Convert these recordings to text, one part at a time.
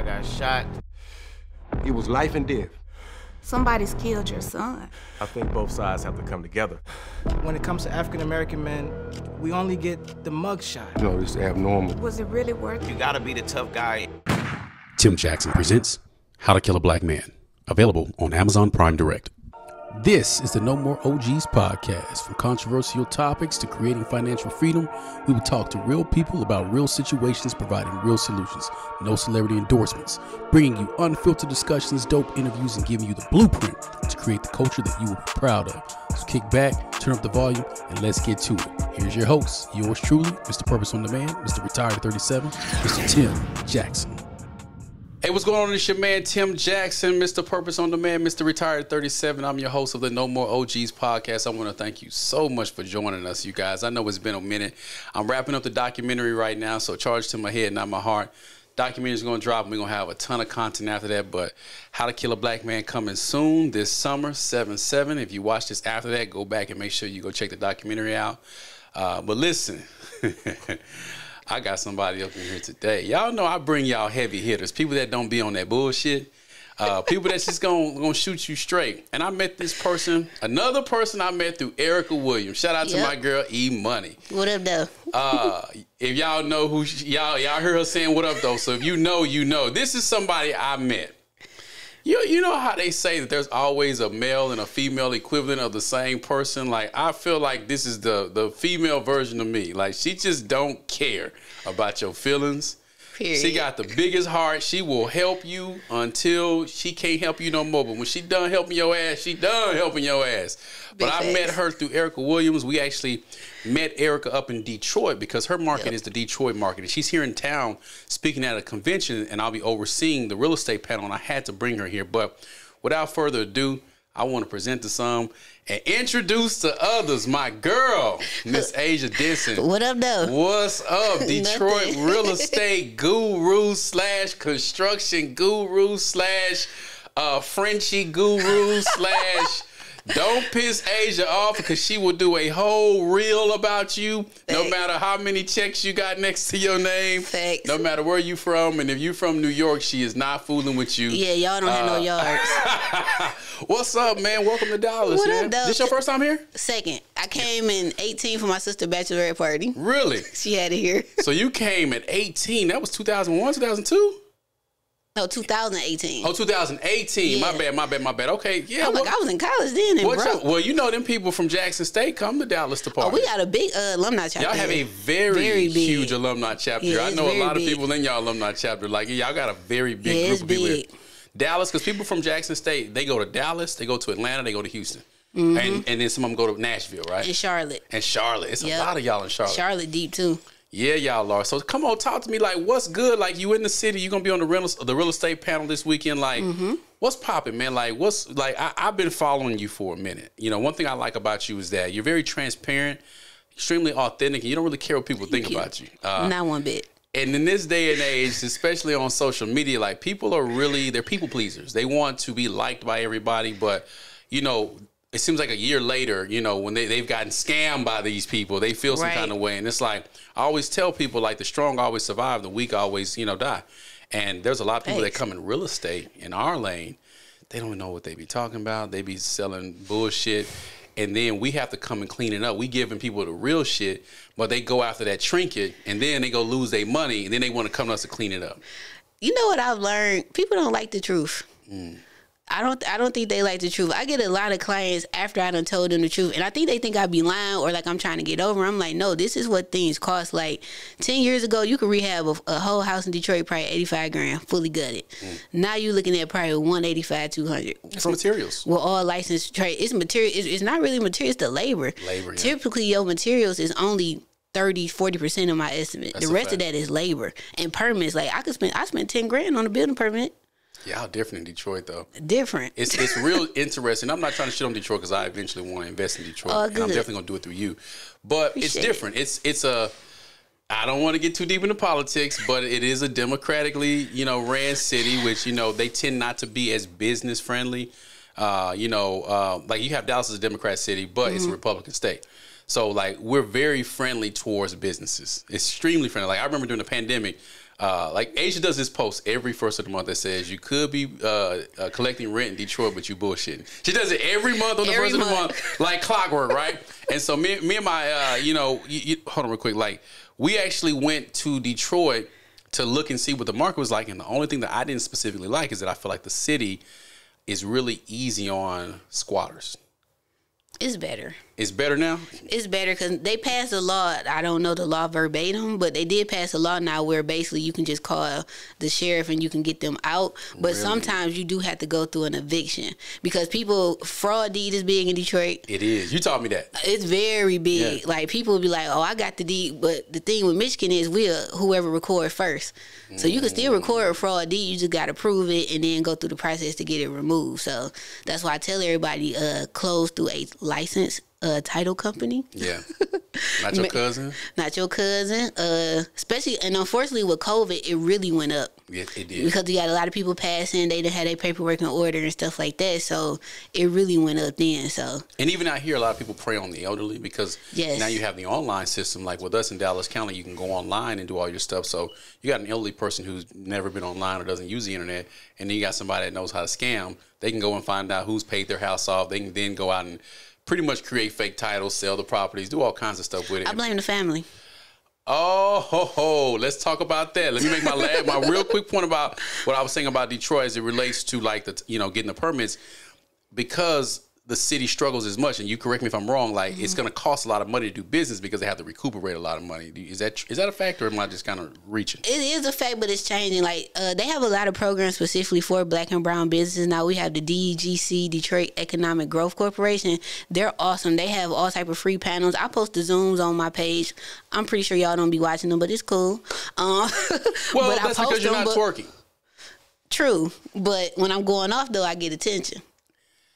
I got shot. It was life and death. Somebody's killed your son. I think both sides have to come together. When it comes to African American men, we only get the mug shot. You know, it's abnormal. Was it really worth You gotta be the tough guy. Tim Jackson presents How to Kill a Black Man, available on Amazon Prime Direct. This is the No More OGs podcast. From controversial topics to creating financial freedom, we will talk to real people about real situations, providing real solutions. No celebrity endorsements, bringing you unfiltered discussions, dope interviews, and giving you the blueprint to create the culture that you will be proud of. So kick back, turn up the volume, and let's get to it. Here's your host, yours truly, Mr. Purpose on Demand, Mr. Retired 37, Mr. Tim Jackson. Hey, what's going on? It's your man Tim Jackson, Mr. Purpose on Demand, Mr. Retired 37. I'm your host of the No More OGs podcast. I want to thank you so much for joining us, you guys. I know it's been a minute. I'm wrapping up the documentary right now, so charge to my head, not my heart. Documentary is going to drop, and we're going to have a ton of content after that. But How to Kill a Black Man coming soon this summer, 7 7. If you watch this after that, go back and make sure you go check the documentary out. Uh, but listen. I got somebody up in here today. Y'all know I bring y'all heavy hitters, people that don't be on that bullshit. Uh, people that's just gonna, gonna shoot you straight. And I met this person, another person I met through Erica Williams. Shout out to my girl E Money. What up, though? Uh, if y'all know who she, y'all y'all heard her saying what up though. So if you know, you know. This is somebody I met. You you know how they say that there's always a male and a female equivalent of the same person. Like I feel like this is the the female version of me. Like she just don't care about your feelings. Period. She got the biggest heart. She will help you until she can't help you no more. But when she done helping your ass, she done helping your ass. Big but I facts. met her through Erica Williams. We actually met Erica up in Detroit because her market Yep. is the Detroit market. And she's here in town speaking at a convention, and I'll be overseeing the real estate panel. And I had to bring her here. But without further ado, I want to present to some and introduce to others my girl, Miss Asia Denson. What up, though? What's up, Detroit real estate guru slash construction guru slash uh, Frenchy guru slash. Don't piss Asia off because she will do a whole reel about you, no matter how many checks you got next to your name. Facts. No matter where you from, and if you're from New York, she is not fooling with you. Yeah, y'all don't have no Uh, yards. What's up, man? Welcome to Dallas, What up, man. This your first time here? Second, I came in 18 for my sister bachelorette party. Really? She had it here. so you came at 18. That was 2001, 2002? No, 2018. Oh, 2018. My bad, my bad, my bad. Okay, yeah. I'm like, I was in college then and what's bro. your- well, you know them people from Jackson State come to Dallas to Oh, party. we got a big uh, alumni chapter. y'all have a very, Very huge alumni chapter. Yeah, I know a lot of people in y'all alumni chapter. Like y'all got a very big Yeah, group of people. big. Dallas, because people from Jackson State, they go to Dallas, they go to Atlanta, they go to Houston, Mm-hmm. and and then some of them go to Nashville, right? in Charlotte. and Charlotte. It's Yep. a lot of y'all in Charlotte. Charlotte deep too. Yeah, y'all are. So come on, talk to me. Like, what's good? Like, you in the city? You gonna be on the real the real estate panel this weekend? Like, Mm-hmm. what's popping, man? Like, what's like? I, I've been following you for a minute. You know, one thing I like about you is that you're very transparent, extremely authentic, and you don't really care what people think you. about you. Uh, Not one bit. and in this day and age, especially on social media, like people are really they're people pleasers. They want to be liked by everybody, but you know, it seems like a year later, you know, when they, they've gotten scammed by these people, they feel some Right. kind of way. And it's like I always tell people like the strong always survive, the weak always, you know, die. And there's a lot of people that come in real estate in our lane, they don't know what they be talking about. They be selling bullshit. And then we have to come and clean it up. We giving people the real shit, but they go after that trinket and then they go lose their money and then they want to come to us to clean it up. You know what I've learned? People don't like the truth. Mm. I don't. I don't think they like the truth. I get a lot of clients after I done told them the truth, and I think they think I be lying or like I'm trying to get over. I'm like, no, this is what things cost. Like ten years ago, you could rehab a, a whole house in Detroit probably 85 grand, fully gutted. Now you're looking at probably 185, 200. Mm. It's materials. Well, all licensed trade. It's material. It's, it's not really material. It's the labor. Labor, yeah. Typically, your materials is only 30, 40 percent of my estimate. That's the rest of that is labor and permits. Like I could spend. I spent ten grand on a building permit. Yeah, how different in Detroit though. Different. It's it's real interesting. I'm not trying to shit on Detroit because I eventually want to invest in Detroit, Oh, and I'm definitely gonna do it through you. But it's Appreciate it. different. It's it's a. I don't want to get too deep into politics, but it is a democratically, you know, ran city, which you know they tend not to be as business friendly. Uh, you know, uh, like you have Dallas as a Democrat city, but it's a Republican state. So like we're very friendly towards businesses, extremely friendly. Like I remember during the pandemic, Uh, like Asia does this post every first of the month that says you could be uh, uh, collecting rent in Detroit, but you bullshitting. She does it every month on the Every first of the month. month, like clockwork, right? and so me, me and my, uh, you know, you, you, hold on real quick. Like we actually went to Detroit to look and see what the market was like, and the only thing that I didn't specifically like is that I feel like the city is really easy on squatters. It's better. It's better now. It's better because they passed a law. I don't know the law verbatim, but they did pass a law now where basically you can just call the sheriff and you can get them out. But sometimes you do have to go through an eviction because people fraud deed is big in Detroit. It is. You taught me that. It's very big. Yeah. Like people will be like, "Oh, I got the deed," but the thing with Michigan is we'll whoever record first. So you can still record a fraud deed. You just got to prove it and then go through the process to get it removed. So that's why I tell everybody, uh, close through a licensed a title company Yeah. Not your cousin. not your cousin. Uh, especially and unfortunately with COVID, it really went up Yeah, it did. because you got a lot of people passing. They done had their paperwork in order and stuff like that. So it really went up then. So And even out here, a lot of people prey on the elderly because Yes. now you have the online system. Like with us in Dallas County, you can go online and do all your stuff. So you got an elderly person who's never been online or doesn't use the internet, and then you got somebody that knows how to scam. They can go and find out who's paid their house off. They can then go out and pretty much create fake titles, sell the properties, do all kinds of stuff with it. I blame the family. Oh, ho, ho. let's talk about that. Let me make my last, my real quick point about what I was saying about Detroit as it relates to like the, you know, getting the permits because the city struggles as much. And you correct me if I'm wrong. Like it's going to cost a lot of money to do business because they have to recuperate a lot of money. Is that is that a fact, Or am I just kind of reaching? It is a fact, but it's changing. Like uh, they have a lot of programs specifically for Black and Brown businesses. Now we have the DEGC, Detroit Economic Growth Corporation. They're awesome. They have all type of free panels. I post the zooms on my page. I'm pretty sure y'all don't be watching them, but it's cool. Um, Well, that's because you're them, not twerking. True, but when I'm going off though, I get attention.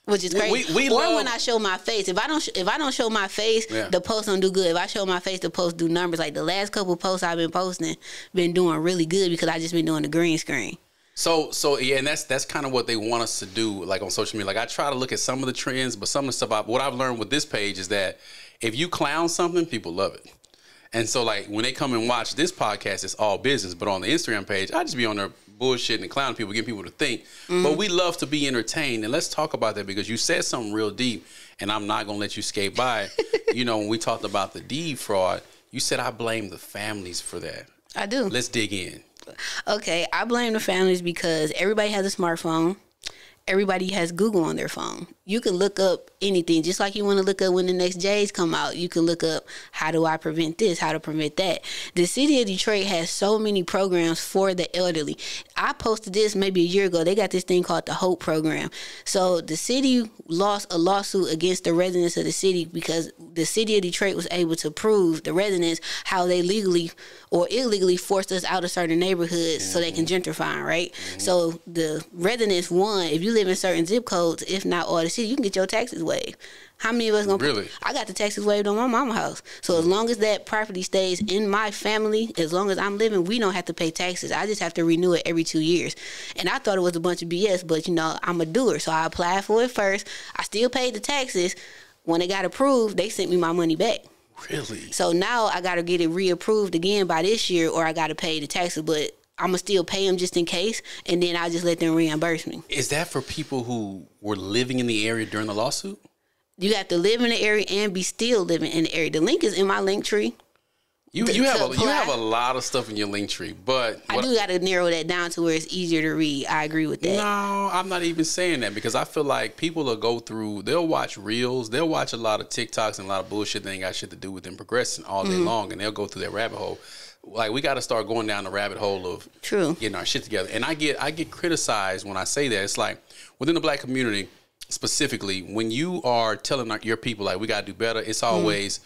Which is crazy. we- we or love- when I show my face. If I don't, if I don't show my face, Yeah. the post don't do good. If I show my face, the post do numbers. Like the last couple posts I've been posting, been doing really good because I just been doing the green screen. So so yeah, and that's that's kind of what they want us to do, like on social media. Like I try to look at some of the trends, but some of the stuff. I, what I've learned with this page is that if you clown something, people love it. And so like when they come and watch this podcast, it's all business. But on the Instagram page, I just be on there bullshitting and clowning people, getting people to think. But mm-hmm. we love to be entertained, and let's talk about that because you said something real deep, and I'm not gonna let you skate by. you know, when we talked about the deed fraud, you said I blame the families for that. I do. Let's dig in. Okay, I blame the families because everybody has a smartphone. Everybody has Google on their phone. You can look up anything, just like you want to look up when the next J's come out. You can look up how do I prevent this, how to prevent that. The city of Detroit has so many programs for the elderly. I posted this maybe a year ago. They got this thing called the Hope Program. So the city lost a lawsuit against the residents of the city because the city of Detroit was able to prove the residents how they legally or illegally forced us out of certain neighborhoods so they can mm-hmm. gentrify, right? Mm-hmm. So the residents won. If you live in certain zip codes, if not all the city, you can get your taxes waived. How many of us gonna? Really? I got the taxes waived on my mama house. So as long as that property stays in my family, as long as I'm living, we don't have to pay taxes. I just have to renew it every two years. And I thought it was a bunch of BS, but you know I'm a doer, so I applied for it first. I still paid the taxes. When it got approved, they sent me my money back. Really? So now I got to get it reapproved again by this year, or I got to pay the taxes. But I'm gonna still pay them just in case, and then I'll just let them reimburse me. Is that for people who were living in the area during the lawsuit? You have to live in the area and be still living in the area. The link is in my Linktree. You you have a, you have a lot of stuff in your Linktree, but I do got to narrow that down to where it's easier to read. I agree with that. no, I'm not even saying that because I feel like people will go through. They'll watch reels. They'll watch a lot of TikToks and a lot of bullshit that ain't got shit to do with them progressing all day Mm-hmm. long, and they'll go through that rabbit hole. Like we got to start going down the rabbit hole of True. getting our shit together. And I get I get criticized when I say that. It's like within the black community specifically, when you are telling your people like we gotta do better, it's Mm. always,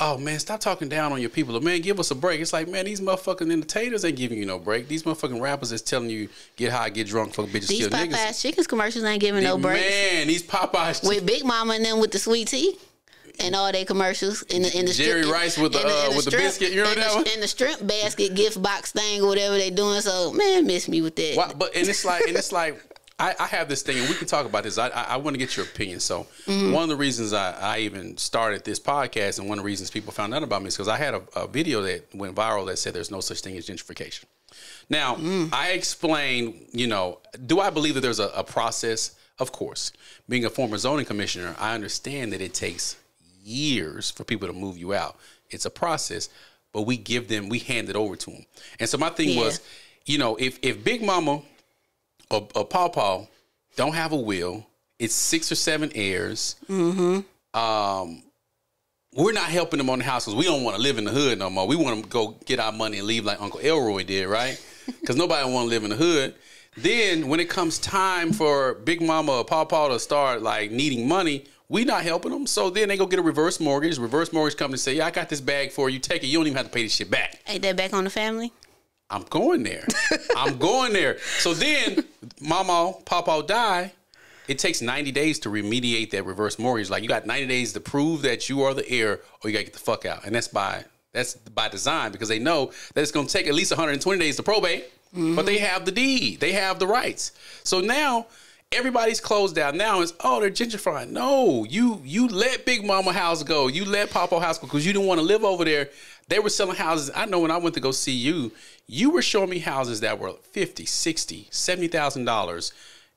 oh man, stop talking down on your people. Man, give us a break. It's like man, these motherfucking entertainers ain't giving you no break. These motherfucking rappers is telling you get high, get drunk, fuck bitches, These kill niggas. Popeyes chickens commercials ain't giving no break. Man, these Popeyes. With Big Mama and them with the sweet tea. And all their commercials in the in the Jerry strip- Rice with the, in uh, with the strip- biscuit, you in that the, one? In the shrimp basket gift box thing or whatever they doing. So man, miss me with that. Why, but and it's like and it's like I, I have this thing and we can talk about this. I I, I want to get your opinion. So Mm-hmm. one of the reasons I, I even started this podcast and one of the reasons people found out about me is because I had a, a video that went viral that said there's no such thing as gentrification. Now, I explain, you know, do I believe that there's a, a process? Of course. Being a former zoning commissioner, I understand that it takes years for people to move you out. It's a process, but we give them, we hand it over to them. And so my thing Yeah. was, you know, if if Big Mama or, or Paw Paw don't have a will, it's six or seven heirs. Um, we're not helping them on the house because we don't want to live in the hood no more. We want to go get our money and leave like Uncle Elroy did, right? Because nobody want to live in the hood. Then when it comes time for Big Mama or Paw Paw to start like needing money, we not helping them. So then they go get a reverse mortgage. Reverse mortgage company say, "Yeah, I got this bag for you. Take it. You don't even have to pay this shit back." Ain't that back on the family? I'm going there. I'm going there. So then, Mama, Papa die. It takes 90 days to remediate that reverse mortgage. Like you got 90 days to prove that you are the heir, or you got to get the fuck out. And that's by that's by design because they know that it's going to take at least 120 days to probate. But they mm-hmm. have the deed. They have the rights. So now everybody's closed down. Now it's oh they're gentrifying. No, you you let Big Mama house go. You let Papa house go because you didn't want to live over there. They were selling houses. I know when I went to go see you, you were showing me houses that were 50, 60, 70,000 dollars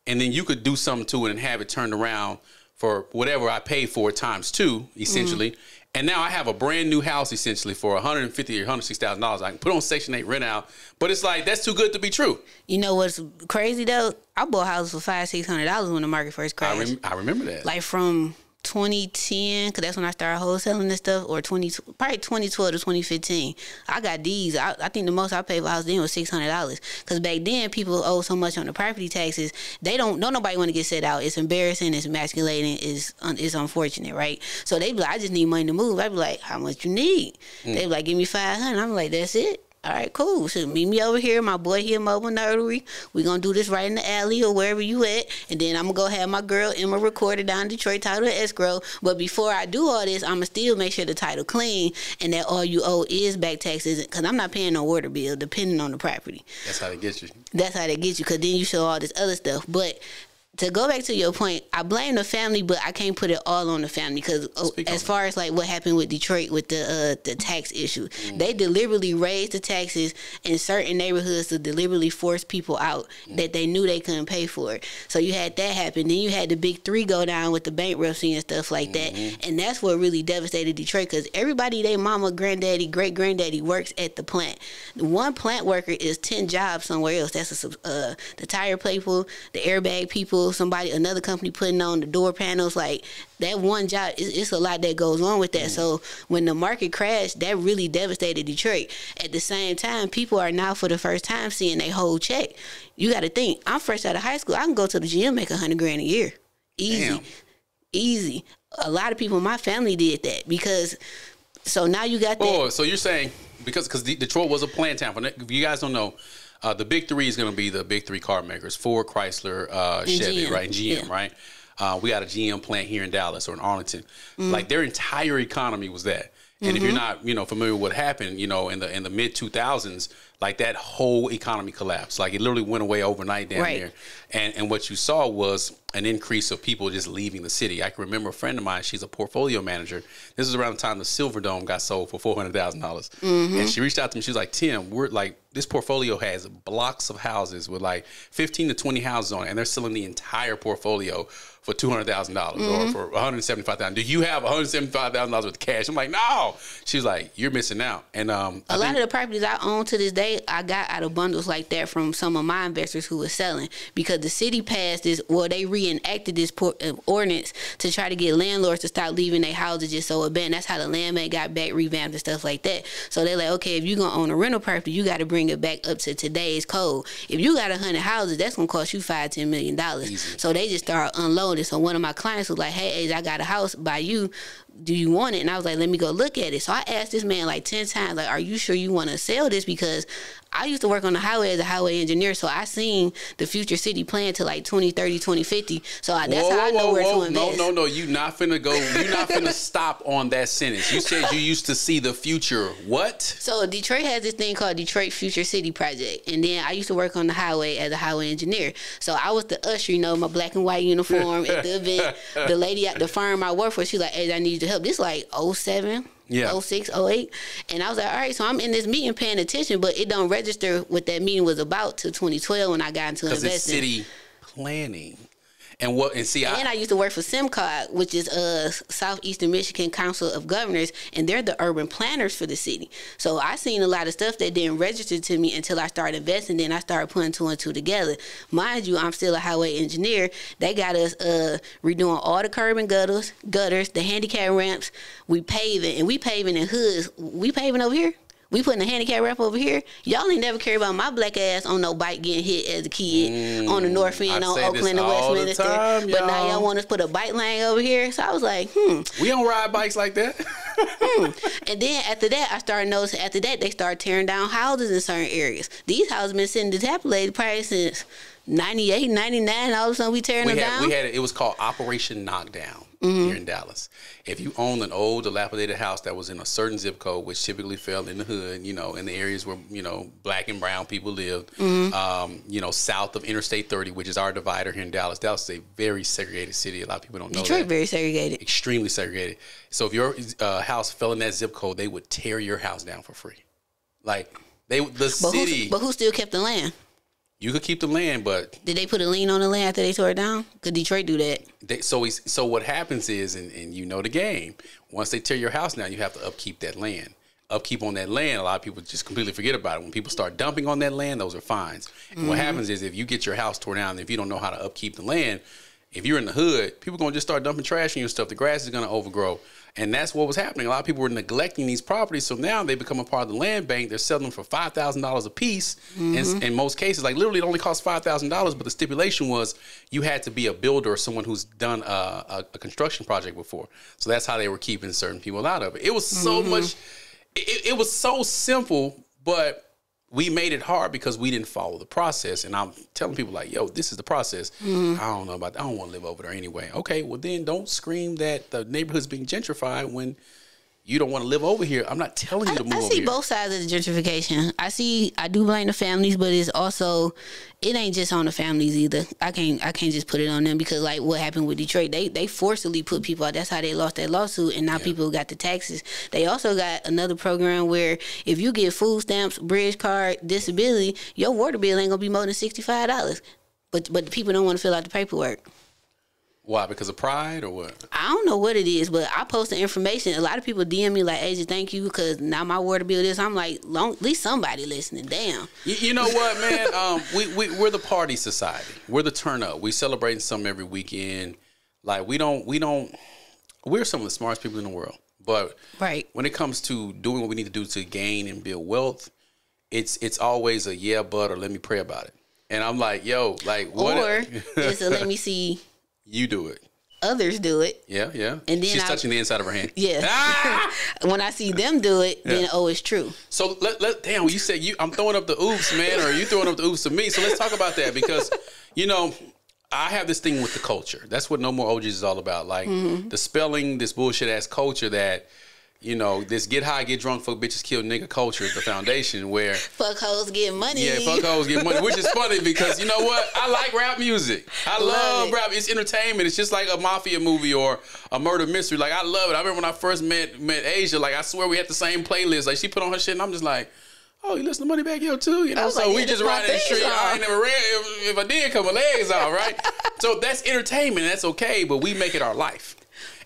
and then you could do something to it and have it turned around for whatever I paid for times two, mm-hmm. essentially. And now I have a brand new house essentially for 150 or 160 thousand dollars. I can put on Section 8 rent out, but it's like that's too good to be true. You know what's crazy though? I bought houses for five, six hundred dollars when the market first I, crashed. rem- I remember that. like from 2010, because that's when I started wholesaling and stuff, or 20, probably 2012 to 2015. I got these. I, I think the most I paid for house then was $600. Because back then, people owe so much on the property taxes. They don't, don't nobody want to get set out. It's embarrassing, it's emasculating, it's, un, it's unfortunate, right? So they be like, I just need money to move. I be like, how much you need? Mm. They be like, give me 500 I'm like, that's it? All right, cool. So meet me over here, my boy here, Mobile Nerdery. We gonna do this right in the alley or wherever you at, and then I'm gonna go have my girl Emma record it down in Detroit title escrow. But before I do all this, I'ma still make sure the title clean and that all you owe is back taxes, cause I'm not paying no water bill, depending on the property. that's how they get you. That's how they get you, cause then you show all this other stuff. But to go back to your point, I blame the family, but I can't put it all on the family because Speak as far as like what happened with Detroit with the uh, the tax issue, Mm. they deliberately raised the taxes in certain neighborhoods to deliberately force people out Mm. that they knew they couldn't pay for it. So you had that happen. Then you had the big three go down with the bankruptcy and stuff like Mm-hmm. that, and that's what really devastated Detroit because everybody, they mama, granddaddy, great granddaddy works at the plant. One plant worker is ten jobs somewhere else. That's a, uh, the tire people, the airbag people, somebody, another company putting on the door panels. Like that one job, it's, it's a lot that goes on with that. Mm. So when the market crashed, that really devastated Detroit. At the same time, people are now for the first time seeing a whole check. You got to think. I'm fresh out of high school. I can go to the gym make a hundred grand a year, easy, Damn. easy. A lot of people in my family did that because. So now you got that. Oh, so you're saying because because Detroit was a plant town. For if you guys don't know, uh, the big three is going to be the big three car makers: Ford, Chrysler, uh, Chevy, GM. right? And GM, Yeah. right? Uh, we got a GM plant here in Dallas or in Arlington. Mm-hmm. Like their entire economy was that. And if you're mm-hmm. not, you know, familiar with what happened, you know, in the in the mid 2000s, like that whole economy collapsed. Like it literally went away overnight down Right. there. And and what you saw was an increase of people just leaving the city. I can remember a friend of mine. She's a portfolio manager. This is around the time the Silverdome got sold for four hundred thousand dollars. Mm-hmm. And she reached out to me. She was like, "Tim, we're like this portfolio has blocks of houses with like fifteen to twenty houses on it, and they're selling the entire portfolio." For two hundred thousand dollars or for one hundred seventy five thousand. Do you have one hundred seventy five thousand dollars worth of cash? I'm like, no. She's like, you're missing out. And um, I A lot think- of the properties I own to this day, I got out of bundles like that from some of my investors who were selling because the city passed this, well, they reenacted this por- uh, ordinance to try to get landlords to stop leaving their houses just so abandoned. That's how the land bank got back revamped and stuff like that. So they're like, okay, if you're gonna own a rental property, you got to bring it back up to today's code. If you got a hundred houses, that's gonna cost you five, ten million dollars. So they just start unloading. So one of my clients was like, hey, Ace, I got a house by you do you want it? And I was like, let me go look at it. So I asked this man like 10 times, like, are you sure you want to sell this? Because I used to work on the highway as a highway engineer. So I seen the future city plan to like 2030, 2050. So I, that's how I know where to invest. No, no, no. You not finna go. You not finna stop on that sentence. You said you used to see the future. What? So Detroit has this thing called Detroit Future City Project, and then I used to work on the highway as a highway engineer. So I was the usher, you know, my black and white uniform at the event. The lady at the firm I work for, she like, "Hey, I need you to help." This like 07, Yeah. 06, 08. And I was like, all right, so I'm in this meeting paying attention, but it don't register what that meeting was about till 2012 when I got into investing. it's city planning. And what and see And I I used to work for SEMCOG, which is uh Southeastern Michigan Council of Governors, and they're the urban planners for the city. So I seen a lot of stuff that didn't register to me until I started investing. Then I started putting two and two together. Mind you, I'm still a highway engineer. They got us uh redoing all the curb and gutters, gutters, the handicap ramps. We paving, and we paving in hoods. We paving over here. We putting a handicap ramp over here. Y'all ain't never care about my black ass on no bike getting hit as a kid on the north end I on Oakland and Westminster. time, but now y'all. want us to put a bike lane over here. So I was like, hmm. we don't ride bikes like that. hmm. And then after that, I started noticing. After that, they started tearing down houses in certain areas. These houses been sitting dilapidated probably since 98, 99. All of a sudden, we tearing we them had down. We had it was called Operation Knockdown here in Dallas. If you owned an old dilapidated house that was in a certain zip code, which typically fell in the hood, you know, in the areas where you know black and brown people lived, Mm-hmm. um, you know, south of Interstate 30, which is our divider here in Dallas. Dallas is a very segregated city. A lot of people don't know Detroit that. very segregated. Extremely segregated. So if your uh, house fell in that zip code, they would tear your house down for free. Like they, the But city, who, but who still kept the land? You could keep the land, but Did they put a lien on the land after they tore it down? Could Detroit do that? They, so so what happens is, and, and you know the game. Once they tear your house down, you have to upkeep that land. Upkeep on that land, a lot of people just completely forget about it. When people start dumping on that land, those are fines. And what mm-hmm. happens is, if you get your house torn down, if you don't know how to upkeep the land, if you're in the hood, people gonna just start dumping trash in your stuff. The grass is gonna overgrow, and that's what was happening. A lot of people were neglecting these properties, so now they become a part of the land bank. They're selling them for five thousand dollars a piece. And in most cases, like literally, it only cost five thousand dollars. But the stipulation was you had to be a builder or someone who's done a, a, a construction project before. So that's how they were keeping certain people out of it. It was so mm-hmm. much. It, it was so simple, but we made it hard because we didn't follow the process. And I'm telling people like, yo, this is the process. Mm-hmm. I don't know about that. I don't want to live over there anyway. Okay, well then don't scream that the neighborhood's being gentrified when you don't want to live over here. I'm not telling you to move I over see both sides of the gentrification. I see. I do blame the families, but it's also it ain't just on the families either. I can't. I can't just put it on them because like what happened with Detroit, they they forcibly put people out. That's how they lost that lawsuit, and now people got the taxes. They also got another program where if you get food stamps, bridge card, disability, your water bill ain't gonna be more than sixty five dollars. But but the people don't want to fill out the paperwork. Why? Because of pride or what? I don't know what it is, but I post the information. A lot of people DM me like, "Asia, thank you," because now my water bill is. I'm like, long, at least somebody listening. Damn. You, you know what, man? Um, we, we we're the party society. We're the turn up. We celebrating something every weekend. Like we don't we don't. We're some of the smartest people in the world. But Right. when it comes to doing what we need to do to gain and build wealth, it's it's always a yeah, but or let me pray about it. And I'm like, yo, like what? Or it's a let me see you do it. others do it. Yeah, yeah. And then she's I- touching the inside of her hand. Yeah. Ah! when I see them do it, then oh, it's true. So let, let damn, you said you I'm throwing up the oops, man, or you throwing up the oops to me. So let's talk about that because you know I have this thing with the culture. That's what No More OGs is all about. Like Mm-hmm. the spelling, this bullshit ass culture that you know this get high, get drunk, fuck bitches, kill nigga culture is the foundation where Fuck hoes get money. yeah, fuck hoes get money, which is funny because you know what? I like rap music. I Love love, it. rap. It's entertainment. It's just like a mafia movie or a murder mystery. Like I love it. I remember when I first met met Asia. Like I swear we had the same playlist. Like she put on her shit, and I'm just like. Oh, you listen to Moneybagg Yo too, you know. So like, we yeah, just riding the street. I ain't never ran. If, if I did, cut my legs off, right? so that's entertainment. That's okay, but we make it our life.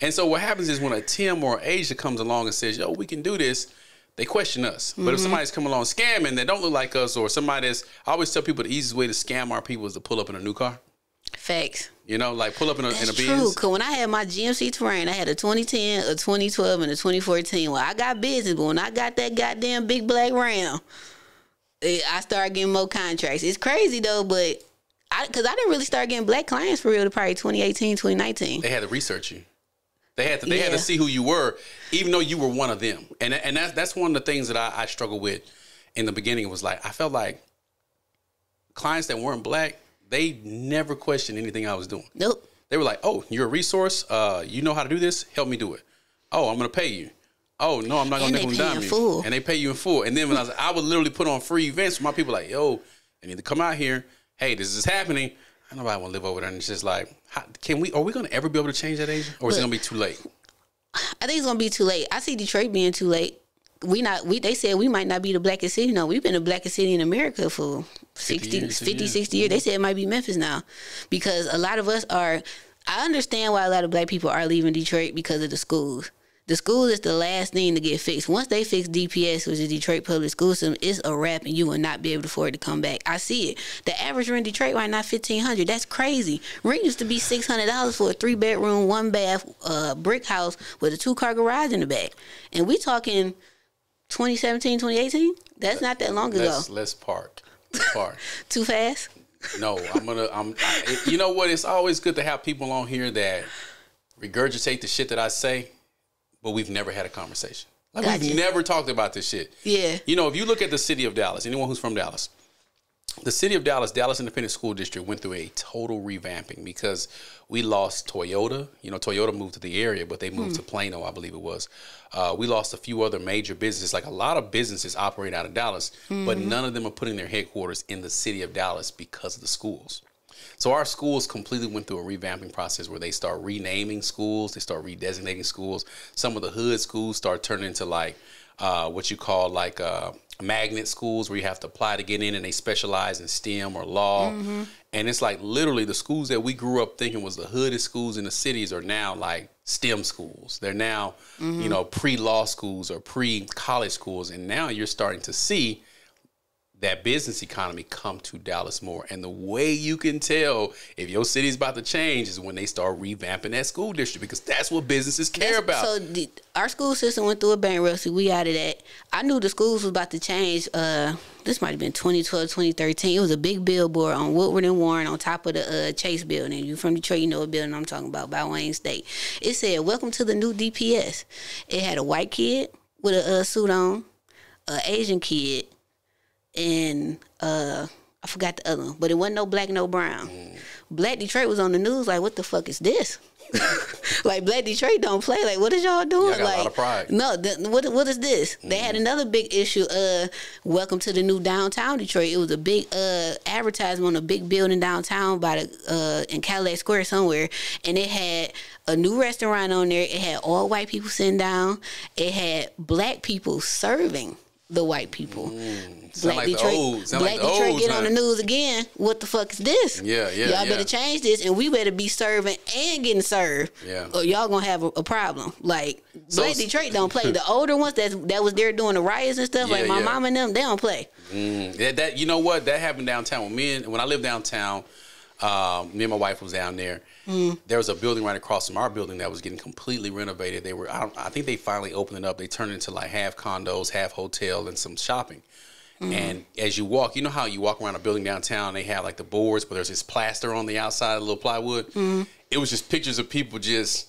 And so what happens is when a Tim or Asia comes along and says, "Yo, we can do this," they question us. But Mm-hmm. if somebody's come along scamming that don't look like us, or somebody that's, I always tell people the easiest way to scam our people is to pull up in a new car. Facts. You know, like pull up in a, in a That's true. Cause when I had my GMC Terrain, I had a 2010, a 2012, and a 2014. Well, I got business, but when I got that goddamn big black Ram, eh, I started getting more contracts. It's crazy though, but I because I didn't really start getting black clients for real to probably 2018, 2019. They had to research you. They had to. They had to see who you were, even though you were one of them. And and that's that's one of the things that I, I struggled with in the beginning. Was like I felt like clients that weren't black, they never questioned anything I was doing. Nope. They were like, "Oh, you're a resource. Uh, you know how to do this. Help me do it. Oh, I'm gonna pay you. Oh no, I'm not gonna they nickel and dime you. full. And they pay you in full. And then when I was, I would literally put on free events for my people. Like, yo, I need to come out here. Hey, this is happening. I nobody want to live over there. And it's just like, how, can we? Are we gonna ever be able to change that, Asia? Or is it gonna be too late? I think it's gonna be too late. I see Detroit being too late. We not we they said we might not be the blackest city. No, we've been the blackest city in America for 60, years, 50, yeah. 60 years. They said it might be Memphis now. Because a lot of us are I understand why a lot of black people are leaving Detroit because of the schools. The school is the last thing to get fixed. Once they fix DPS, which is Detroit Public School System, it's a wrap, and you will not be able to afford to come back. I see it. The average rent in Detroit right now fifteen hundred. That's crazy. Rent used to be six hundred dollars for a three bedroom, one bath, uh, brick house with a two car garage in the back, and we talking 2017, 2018. That's not that long ago. Let's let's park. Park. Too fast. No, I'm gonna. I'm. I, you know what? It's always good to have people on here that regurgitate the shit that I say, but we've never had a conversation. Like Gotcha. we've never talked about this shit. Yeah. You know, if you look at the city of Dallas, anyone who's from Dallas, the city of Dallas, Dallas Independent School District went through a total revamping because we lost Toyota. You know, Toyota moved to the area, but they moved to Plano, I believe it was. Uh, we lost a few other major businesses. Like a lot of businesses operate out of Dallas, but none of them are putting their headquarters in the city of Dallas because of the schools. So our schools completely went through a revamping process where they start renaming schools, they start redesignating schools. Some of the hood schools start turning into like uh, what you call like uh, magnet schools where you have to apply to get in and they specialize in STEM or law. And it's like literally the schools that we grew up thinking was the hooded schools in the cities are now like STEM schools. They're now, you know, pre law schools or pre college schools. And now you're starting to see that business economy come to Dallas more. And the way you can tell if your city's about to change is when they start revamping that school district because that's what businesses care about. So the, our school system went through a bankruptcy. We out of that. I knew the schools was about to change. Uh, this might have been 2012, 2013. It was a big billboard on Woodward and Warren on top of the uh, Chase building. You from Detroit, you know what building I'm talking about, by Wayne State. It said, welcome to the new DPS. It had a white kid with a uh, suit on, an Asian kid, and uh I forgot the other one, but it wasn't no black, no brown. Mm. Black Detroit was on the news like, what the fuck is this? like Black Detroit don't play. Like, what is y'all doing? Y'all like, lot of pride. no, th- what what is this? They had Mm-hmm. another big issue. Uh, welcome to the new downtown Detroit. It was a big uh advertisement on a big building downtown by the uh in Cadillac Square somewhere, and it had a new restaurant on there. It had all white people sitting down. It had black people serving the white people. Mm, sound like the old- Black like the Detroit olds, get on the news again. What the fuck is this? Yeah, yeah, Y'all yeah. better change this, and we better be serving and getting served. Yeah. Or y'all gonna have a, a problem. Like So- Black Detroit don't play. The older ones that that was there doing the riots and stuff, like my yeah. mom and them, they don't play. Mm, that, that you know what that happened downtown when me and when I lived downtown. Um, me and my wife was down there. There was a building right across from our building that was getting completely renovated. They were, I, don't, I think they finally opened it up. They turned it into like half condos, half hotel, and some shopping. And as you walk, you know how you walk around a building downtown, they have like the boards, but there's this plaster on the outside, a little plywood. It was just pictures of people just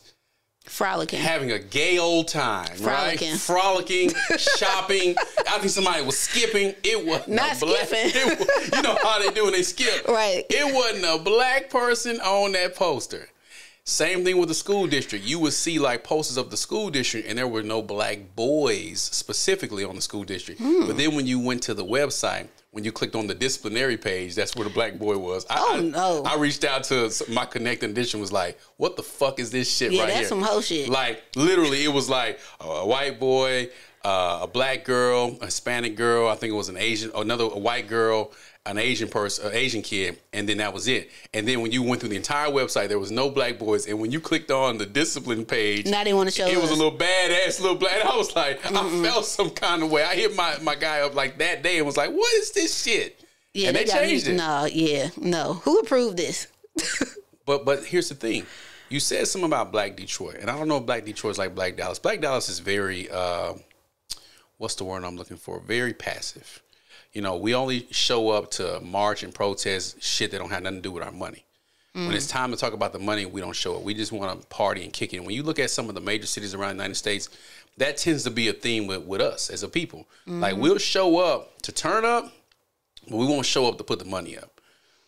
Frolicking. having a gay old time, Frolicking. right? Frolicking, shopping. I think somebody was skipping. It was Not skipping. It you know how they do when they skip, Right. It wasn't a black person on that poster. Same thing with the school district. You would see like posters of the school district, and there were no black boys specifically on the school district. Hmm. But then when you went to the website, when you clicked on the disciplinary page, that's where the black boy was. I, Oh, I- no. I reached out to my connecting edition was like, "What the fuck is this shit Yeah, right that's here?" some hoe shit. Like literally, it was like a, a white boy, uh, a black girl, a Hispanic girl. I think it was an Asian, another a white girl, an Asian person, an Asian kid, and then that was it. And then when you went through the entire website, there was no black boys. And when you clicked on the discipline page, Now they wanna show It was a little badass little black. I was like, I felt some kind of way. I hit my my guy up like that day and was like, "What is this shit?" yeah, and they, got changed it. No, yeah, no. Who approved this? But but here's the thing. You said something about Black Detroit, and I don't know if Black Detroit is like Black Dallas. Black Dallas is very uh, what's the word I'm looking for? Very passive. You know, we only show up to march and protest shit that don't have nothing to do with our money. When it's mm. time to talk about the money, we don't show up. We just want to party and kick it. When you look at some of the major cities around the United States, that tends to be a theme with, with us as a people. Like mm. we'll show up to turn up, but we won't show up to put the money up.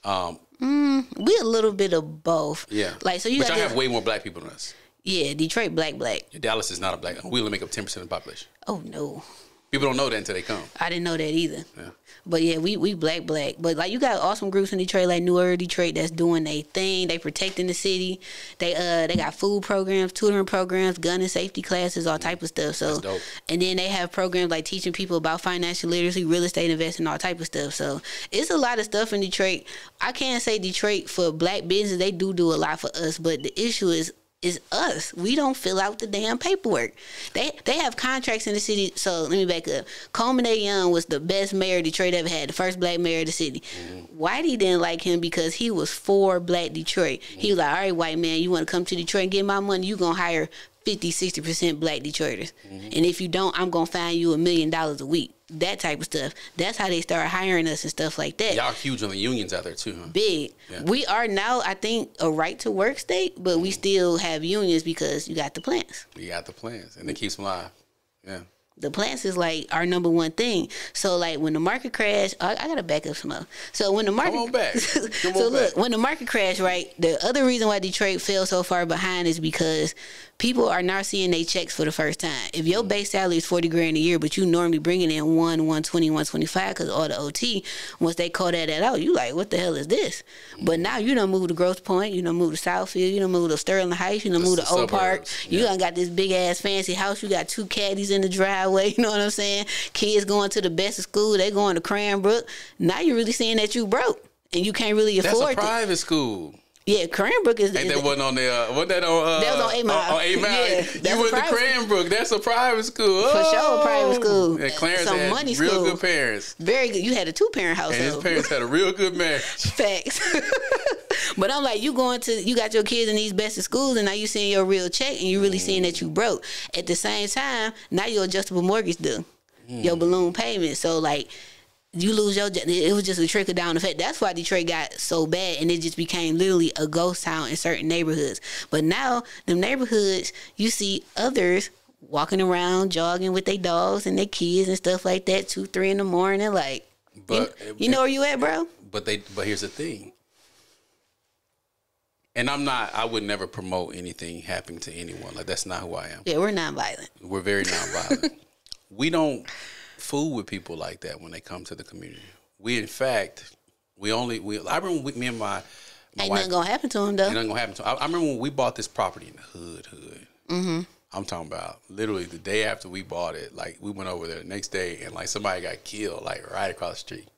Um, mm, we a little bit of both. Yeah. Like so, you but got y'all have way more black people than us. yeah, Detroit black black. Dallas is not a black. We only make up ten percent of the population. Oh no, People don't know that until they come. I didn't know that either. Yeah. But yeah, we we black black. But like you got awesome groups in Detroit, like New Era Detroit, that's doing their thing. They protecting the city. They uh they got food programs, tutoring programs, gun and safety classes, all type of stuff. So That's dope. and then they have programs like teaching people about financial literacy, real estate investing, all type of stuff. So it's a lot of stuff in Detroit. I can't say Detroit for black business. They do do a lot for us, but the issue is is us. We don't fill out the damn paperwork. They they have contracts in the city. So let me back up. Coleman A. Young was the best mayor Detroit ever had, the first black mayor of the city. Mm-hmm. Whitey didn't like him because he was for black Detroit. He was like, all right, white man, you want to come to Detroit and get my money? You going to hire 50, 60% black Detroiters. Mm-hmm. And if you don't, I'm going to find you a million dollars a week. That type of stuff. That's how they start hiring us and stuff like that Y'all huge on the unions out there too, huh? big. Yeah. We are now, I think, a right to work state, but we mm. still have unions because you got the plants. You got the plants, and it keeps them alive. Yeah. The plants is like our number one thing. So like when the market crash, I, I gotta back up some more. So when the market, come on back. Come so on look, back. when the market crashed, right? The other reason why Detroit fell so far behind is because people are now seeing their checks for the first time. If your base salary is forty grand a year, but you normally bringing in one, one twenty, one twenty five because all the OT, once they call that, that out, you like, what the hell is this? But now you don't move to Grosse Pointe, you don't move to Southfield, you don't move to Sterling Heights, you don't move to Oak Park. suburbs, You yeah. done got this big ass fancy house. You got two caddies in the driveway. You know what I'm saying? Kids going to the best of school. They going to Cranbrook. Now you're really seeing that you broke and you can't really afford That's a it. private school. Yeah, Cranbrook is. Ain't is that wasn't on the uh, wasn't that on uh, That was on Eight Mile. On, Eight Mile. Yeah, you went to. Cranbrook. That's a private school. For sure, a private school. Yeah, Clarence Some had money real school. good parents, very good. You had a two parent and his parents had a real good marriage. Facts. but I'm like, you going to, you got your kids in these best of schools, and now you seeing your real check, and you really seeing that you broke. At the same time, now your adjustable mortgage due, your balloon payment. So like, you lose your. It was just a trickle down effect. That's why Detroit got so bad, and it just became literally a ghost town in certain neighborhoods. But now, them neighborhoods, you see others walking around jogging with their dogs and their kids and stuff like that, two, three in the morning. Like, you, But you know where you at, bro? But they but here's the thing. And I'm not I would never promote anything happening to anyone. Like that's not who I am. Yeah, we're not violent. We're very nonviolent. we don't fool with people like that when they come to the community. We in fact we only we I remember we, me and my my Ain't wife nothing gonna happen to him though. Ain't nothing gonna happen to I, I remember when we bought this property in the hood, hood. Mm-hmm. I'm talking about literally the day after we bought it. Like we went over there the next day, and like somebody got killed, like right across the street.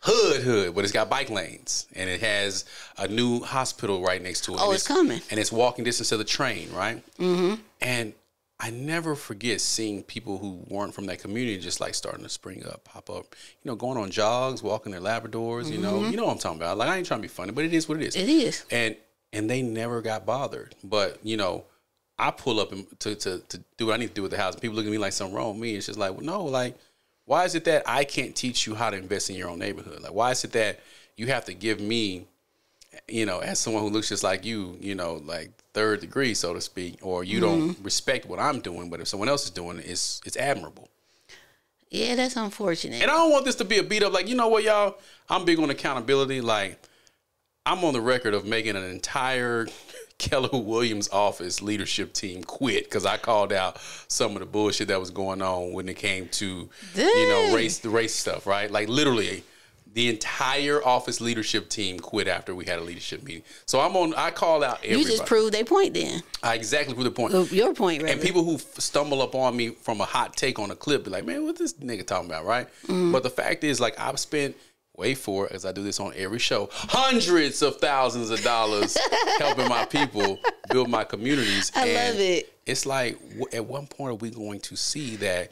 Hood, hood, but it's got bike lanes, and it has a new hospital right next to it. Oh, and it's coming. and it's walking distance to the train, right? Mm-hmm. And I never forget seeing people who weren't from that community just like starting to spring up, pop up. You know, going on jogs, walking their Labradors. You know, you know what I'm talking about. Like I ain't trying to be funny, but it is what it is Mm-hmm. It is. and and they never got bothered. But you know, I pull up and to, to to do what I need to do with the house. People look at me like something wrong with me. It's just like, well, no, like, why is it that I can't teach you how to invest in your own neighborhood? Like, why is it that you have to give me, you know, as someone who looks just like you, you know, like third degree, so to speak, or you don't mm-hmm. respect what I'm doing, but if someone else is doing it, it's it's admirable. Yeah, that's unfortunate. And I don't want this to be a beat up. Like, you know what, y'all? I'm big on accountability. Like, I'm on the record of making an entire Keller Williams office leadership team quit because I called out some of the bullshit that was going on when it came to, you know, race the race stuff, right? Like, literally. The entire office leadership team quit after we had a leadership meeting. So I'm on. I call out everybody. you just proved their point then. I exactly proved the point. Uh, Your point, right? And people who f- stumble up on me from a hot take on a clip be like, man, what this nigga talking about, right? Mm-hmm. But the fact is, like, I've spent, wait for it, as I do this on every show, hundreds of thousands of dollars helping my people build my communities. I And love it. It's like, w- at one point are we going to see that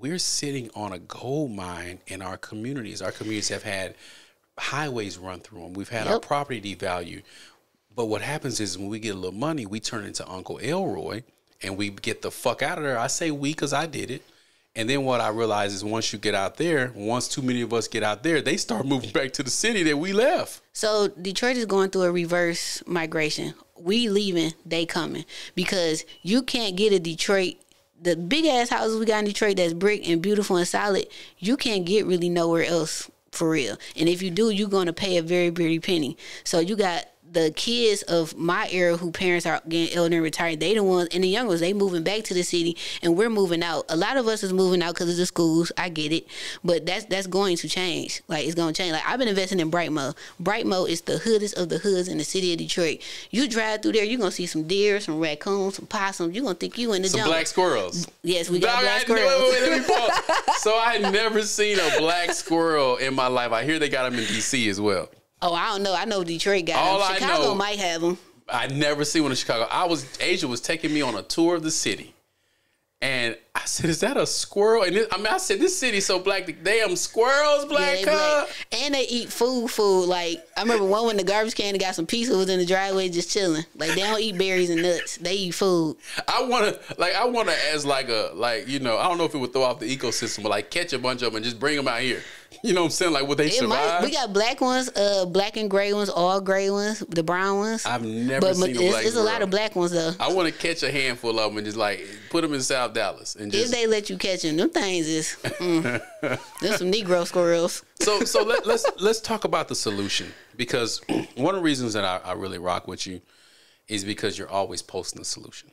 we're sitting on a gold mine in our communities? Our communities have had highways run through them. We've had our property devalued. But what happens is when we get a little money, we turn into Uncle Elroy and we get the fuck out of there. I say we because I did it. And then what I realize is once you get out there, once too many of us get out there, they start moving back to the city that we left. So Detroit is going through a reverse migration. We leaving, they coming because you can't get a Detroit. The big ass houses we got in Detroit that's brick and beautiful and solid. You can't get really nowhere else for real. And if you do, you're going to pay a very pretty penny. So you got the kids of my era who parents are getting elder and retired, they the ones and the young ones, they moving back to the city and we're moving out. A lot of us is moving out because of the schools. I get it. But that's that's going to change. Like it's gonna change. Like I've been investing in Brightmoor. Brightmoor is the hoodest of the hoods in the city of Detroit. You drive through there, you're gonna see some deer, some raccoons, some possums. You're gonna think you in the Some jungle. black squirrels. yes, we got Dog, black I- squirrels. wait, wait, wait, let me pause. so I had never seen a black squirrel in my life. I hear they got them in DC as well. Oh, I don't know. I know Detroit got All them. I Chicago know- might have them. I never seen one in Chicago. I was Asia was taking me on a tour of the city, and I said, "Is that a squirrel?" And it, I mean, I said, "This city's so black. The damn squirrels, Yeah, black cub." black. And they eat food, food. Like I remember one when the garbage can got some pizza was in the driveway just chilling. Like they don't eat berries and nuts. They eat food. I want to like I want to as like a like you know I don't know if it would throw off the ecosystem, but like catch a bunch of them and just bring them out here. You know what I'm saying? Like would they It might. survive? We got black ones, uh, black and gray ones, all gray ones, the brown ones. I've never but seen a it's, it's a lot of black ones though. I want to catch a handful of them and just like put them in South Dallas and If they let you catch them, them things is mm, them some Negro squirrels. so so let, let's let's talk about the solution because one of the reasons that I, I really rock with you is because you're always posting the solution.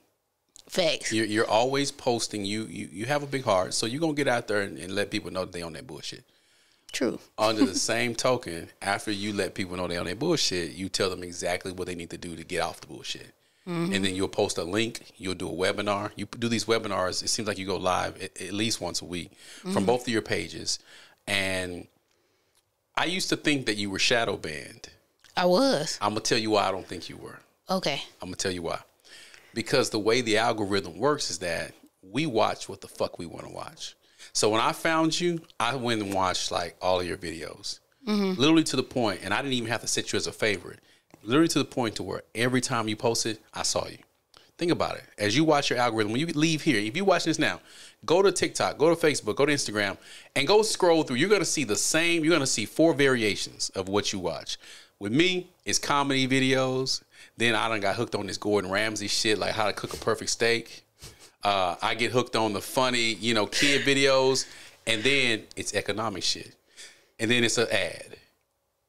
Facts. You're, you're always posting. You, you you have a big heart, so you're gonna get out there and, and let people know that they on that bullshit. True. Under the same token, after you let people know they on their bullshit, you tell them exactly what they need to do to get off the bullshit. Mm-hmm. And then you'll post a link. You'll do a webinar. You do these webinars. It seems like you go live at, at least once a week from mm-hmm. both of your pages. And I used to think that you were shadow banned. I was. I'm gonna tell you why I don't think you were. Okay. I'm gonna tell you why. Because the way the algorithm works is that we watch what the fuck we want to watch. So when I found you, I went and watched like all of your videos, mm-hmm. literally to the point, and I didn't even have to set you as a favorite. Literally to the point to where every time you posted, I saw you. Think about it. As you watch your algorithm, when you leave here, if you're watching this now, go to TikTok, go to Facebook, go to Instagram, and go scroll through. You're gonna see the same. You're gonna see four variations of what you watch. With me, it's comedy videos. Then I done got hooked on this Gordon Ramsay shit, like how to cook a perfect steak. Uh, I get hooked on the funny, you know, kid videos, and then it's economic shit, and then it's an ad.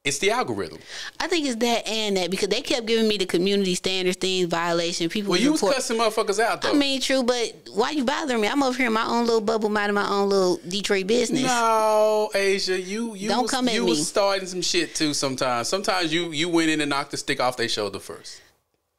It's the algorithm. I think it's that and that because they kept giving me the community standards things violation. People Well, you was report- cussing motherfuckers out though. I mean, true, but why you bothering me? I'm over here in my own little bubble, minding my own little Detroit business. No, Asia, you you Don't was, come at you me. was starting some shit too. Sometimes, sometimes you you went in and knocked the stick off their shoulder first.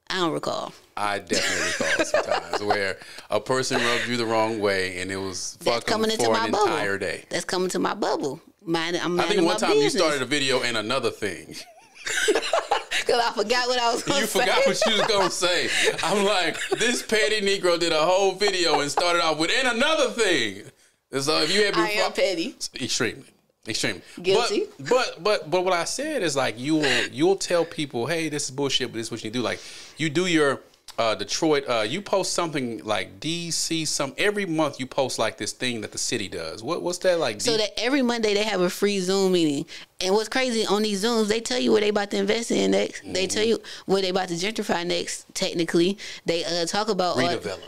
I don't recall. I definitely recall sometimes where a person rubbed you the wrong way and it was That's fucking coming into for my bubble. entire day. That's coming to my bubble. Mind, I'm I think one time you started a video and another thing. because I forgot what I was going You to say. forgot what you was gonna say. I'm like, this petty Negro did a whole video and started off with and another thing. And so if you had been I am petty. extremely, extremely Guilty. But, but but but what I said is like you will you'll tell people, hey, this is bullshit, but this is what you do. Like you do your uh, Detroit, uh, you post something like DC. Some every month you post like this thing that the city does. What what's that like? So D- that every Monday they have a free Zoom meeting. And what's crazy on these Zooms, they tell you what they about to invest in next. They tell Mm-hmm. you what they about to gentrify next. Technically, they uh, talk about all- redevelop.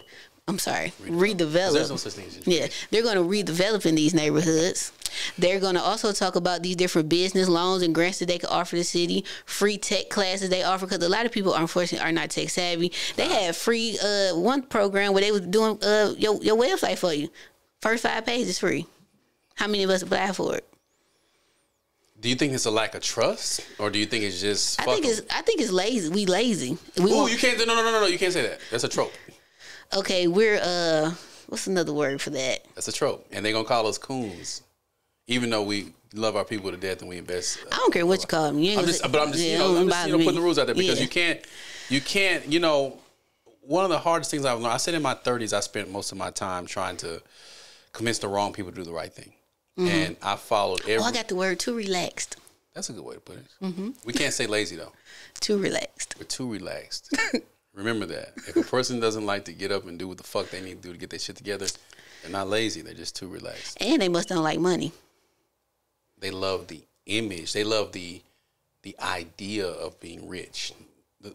I'm sorry, Redevelop. redevelop. There's no such thing. Yeah, they're going to redevelop in these neighborhoods. They're going to also talk about these different business loans and grants that they can offer the city, free tech classes they offer because a lot of people, unfortunately, are not tech savvy. They had free uh, one program where they was doing uh, your your website for you. First five pages free. How many of us applied for it? Do you think it's a lack of trust, or do you think it's just? I think it's I think it's lazy. We lazy. We Ooh, you can't. No, no, no, no, no. You can't say that. That's a trope. okay. We're uh, what's another word for that? That's a trope, and they're gonna call us coons, even though we love our people to death and we invest. I don't care what you call them. You I'm just, but I'm just, yeah, you know, I'm just, you know, putting the rules out there because Yeah. you can't, you can't, you know, one of the hardest things I've learned. I said in my 30s, I spent most of my time trying to convince the wrong people to do the right thing, and I followed every. Oh, I got the word too relaxed. that's a good way to put it. Mm-hmm. We can't say lazy though. Too relaxed. We're too relaxed. Remember that. If a person doesn't like to get up and do what the fuck they need to do to get their shit together, they're not lazy. They're just too relaxed. And they must don't like money. They love the image. They love the the idea of being rich.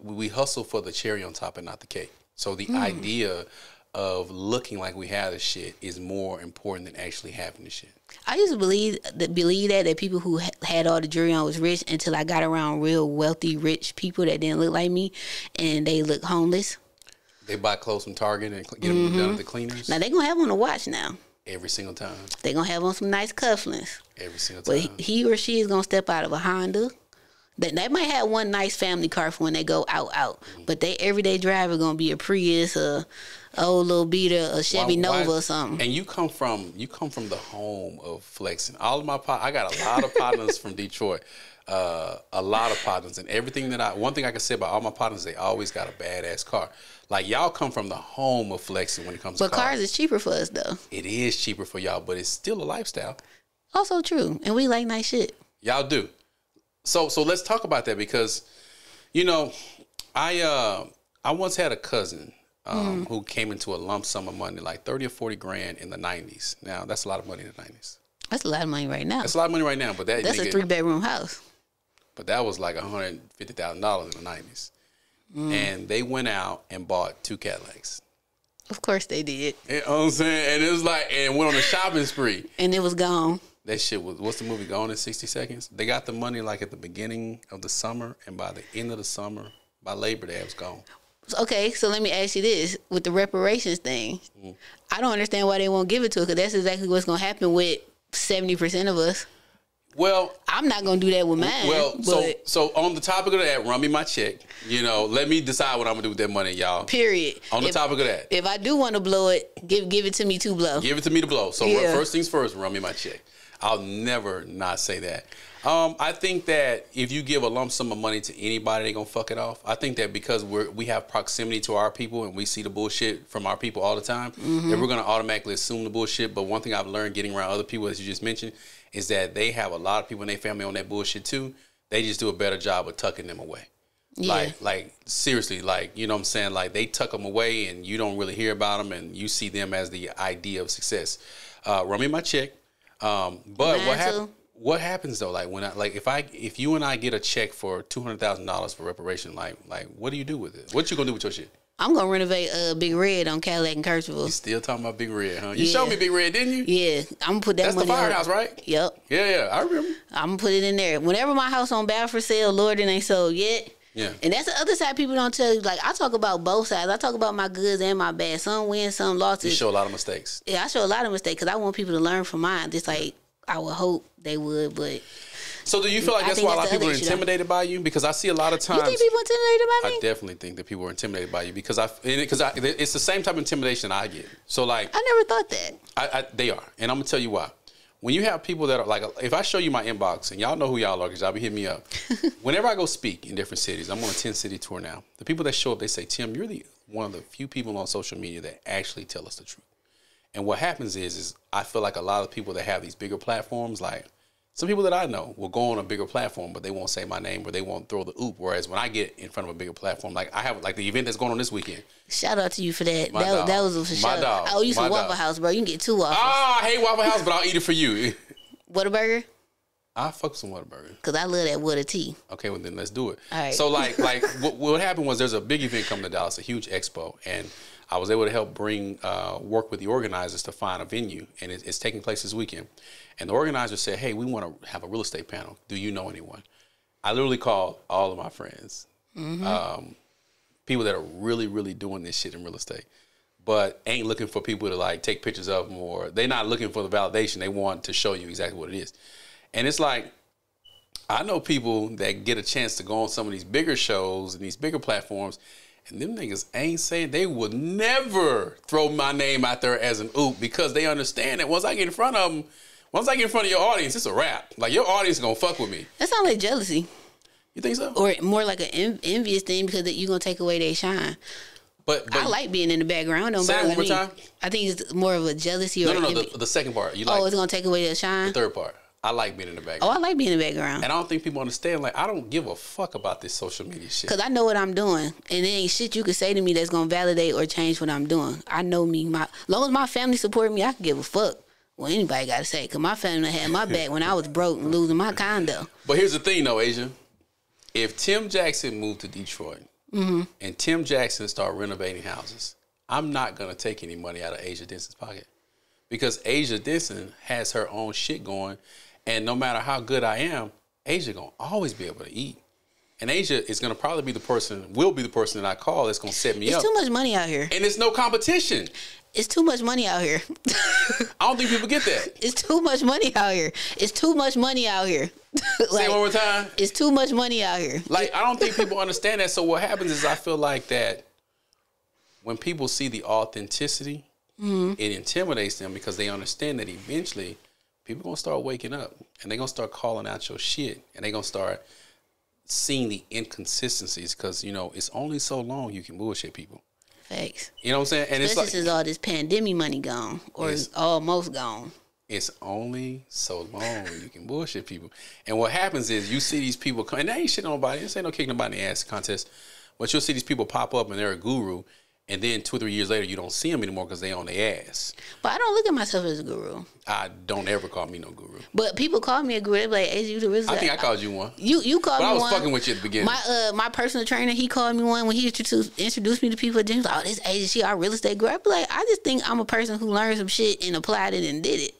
We hustle for the cherry on top and not the cake. So the hmm. idea of looking like we have the shit is more important than actually having the shit. I used to believe that believe that that people who had all the jewelry on was rich until I got around real wealthy, rich people that didn't look like me, and they look homeless. They buy clothes from Target and get them done mm-hmm. at the cleaners Now they gonna have on a watch now. Every single time. They gonna have on some nice cufflinks. Every single time. he, he or she is gonna step out of a Honda. They, they might have one nice family car for when they go out out, mm-hmm. but they everyday driver gonna be a Prius, a old little beater, a Chevy Why- why- Nova or something. And you come from you come from the home of flexing. All of my pot, I got a lot of partners from Detroit. Uh, a lot of partners, and everything that I one thing I can say about all my partners, they always got a badass car. Like y'all come from the home of flexing when it comes but to cars. cars is cheaper for us though. it is cheaper for y'all, but it's still a lifestyle. Also true, and we like nice shit. Y'all do. So so let's talk about that because, you know, I uh I once had a cousin um, who came into a lump sum of money, like thirty or forty grand in the nineties. Now that's a lot of money in the nineties. That's a lot of money right now. That's a lot of money right now, but that That's a three bedroom house. But that was like hundred fifty thousand dollars in the nineties. And they went out and bought two Cadillacs. Of course they did, You know what I'm saying? And it was like, and went on a shopping spree. and it was gone. That shit was what's the movie Gone in sixty seconds? They got the money like at the beginning of the summer, and by the end of the summer, by Labor Day, it was gone. Okay, so let me ask you this: with the reparations thing, Mm. I don't understand why they won't give it to us because that's exactly what's gonna happen with seventy percent of us. Well, I'm not gonna do that with mine. well, so so on the topic of that, run me my check. You know, let me decide what I'm gonna do with that money, y'all. period. On the if, topic of that, if I do want to blow it, give give it to me to blow. give it to me to blow. So Yeah. first things first, run me my check. I'll never not say that. Um, I think that if you give a lump sum of money to anybody, they're gonna fuck it off. I think that because we're we have proximity to our people and we see the bullshit from our people all the time, Mm-hmm. that we're gonna automatically assume the bullshit. But one thing I've learned getting around other people, as you just mentioned, is that they have a lot of people in their family on that bullshit too. They just do a better job of tucking them away. Yeah. Like, like seriously, like you know what I'm saying. Like they tuck them away, and you don't really hear about them, and you see them as the idea of success. Uh, run me my check. Um, but Mine what? What happens though? Like when I like if I if you and I get a check for two hundred thousand dollars for reparation, like like what do you do with it? What you gonna do with your shit? I'm gonna renovate uh, Big Red on Cadillac and Kercheval. You still talking about Big Red, huh? You Yeah. showed me Big Red, didn't you? Yeah, I'm gonna put that That's the money. on- firehouse, right? Yep, Yeah, yeah, I remember. I'm gonna put it in there. Whenever my house on bad for sale, Lord, it ain't sold yet. Yeah. And that's the other side people don't tell you. Like I talk about both sides. I talk about my goods and my bad. Some win, some You losses. show a lot of mistakes. Yeah, I show a lot of mistakes because I want people to learn from mine. Just like I would hope they would. But So do you feel like that's why a lot of people are other issue, though. intimidated by you? Because I see a lot of times. you think people intimidated by me? I definitely think that people are intimidated by you because I because I, it's the same type of intimidation I get. So like I never thought that. I, I, they are, and I'm gonna tell you why. When you have people that are like, if I show you my inbox, and y'all know who y'all are, because y'all be hitting me up. Whenever I go speak in different cities, I'm on a 10 city tour now. The people that show up, they say, Tim, you're the one of the few people on social media that actually tell us the truth. And what happens is, is I feel like a lot of people that have these bigger platforms, like some people that I know, will go on a bigger platform, but they won't say my name or they won't throw the oop. Whereas when I get in front of a bigger platform, like I have, like the event that's going on this weekend. Shout out to you for that. My that, dog. that was My sure. dog. I owe you some Waffle dog. House, bro. You can get two waffles. Ah, I hate Waffle House, but I'll eat it for you. Whataburger? I fuck with some Whataburger. Because I love that with a T. Okay, well then let's do it. All right. So like like what, what happened was there's a big event coming to Dallas, a huge expo, and I was able to help bring uh, work with the organizers to find a venue, and it, it's taking place this weekend. And the organizers said, "Hey, we want to have a real estate panel. Do you know anyone?" I literally called all of my friends, um, people that are really really doing this shit in real estate, but ain't looking for people to like take pictures of them, or they're not looking for the validation. They want to show you exactly what it is, and it's like I know people that get a chance to go on some of these bigger shows and these bigger platforms, and them niggas ain't saying they would never throw my name out there as an oop because they understand that once I get in front of them, once I get in front of your audience, it's a wrap. Like your audience is gonna fuck with me. That sounds like jealousy. You think so? Or more like an en- envious thing because you're going to take away their shine. But, but I like being in the background. Don't Say it one more time. I think it's more of a jealousy or no, no, no. envy. The, the second part, you like oh, it's going to take away their shine? the third part. I like being in the background. Oh, I like being in the background. and I don't think people understand. Like I don't give a fuck about this social media shit. Cause I know what I'm doing, and there ain't shit you could say to me that's gonna validate or change what I'm doing. I know me. My long as my family support me, I can give a fuck what anybody got to say. Cause my family had my back when I was broke and losing my condo. But here's the thing, though, Asia. If Tim Jackson moved to Detroit Mm-hmm. and Tim Jackson started renovating houses, I'm not gonna take any money out of Asia Denson's pocket because Asia Denson has her own shit going, and no matter how good I am, Asia gonna always be able to eat. And Asia is gonna probably be the person, will be the person that I call that's gonna set me It's up. too much money out here. and it's no competition. It's too much money out here. I don't think people get that. it's too much money out here. It's too much money out here. Say like, it one more time. it's too much money out here. Like I don't think people understand that. So what happens is I feel like that when people see the authenticity, mm-hmm. it intimidates them because they understand that eventually people gonna start waking up and they're gonna start calling out your shit and they're gonna start seeing the inconsistencies because you know it's only so long you can bullshit people. Facts. You know what I'm saying? And it's Especially like since all this pandemic money gone or Yes. almost gone. it's only so long you can bullshit people. And what happens is you see these people come, and they ain't shit on nobody. This ain't no kicking nobody in the ass contest. But you'll see these people pop up and they're a guru, and then two or three years later you don't see them anymore because they on their ass. But I don't look at myself as a guru. I don't ever call me no guru. But people call me a guru. Like, "Hey, you the real I think I called you one. You you called But me one. I was one. fucking with you at the beginning. My uh my personal trainer, he called me one when he introduced introduced me to people. Then he was like, "Oh, this Asian shit, our real estate guru." I be like, I just think I'm a person who learned some shit and applied it and did it,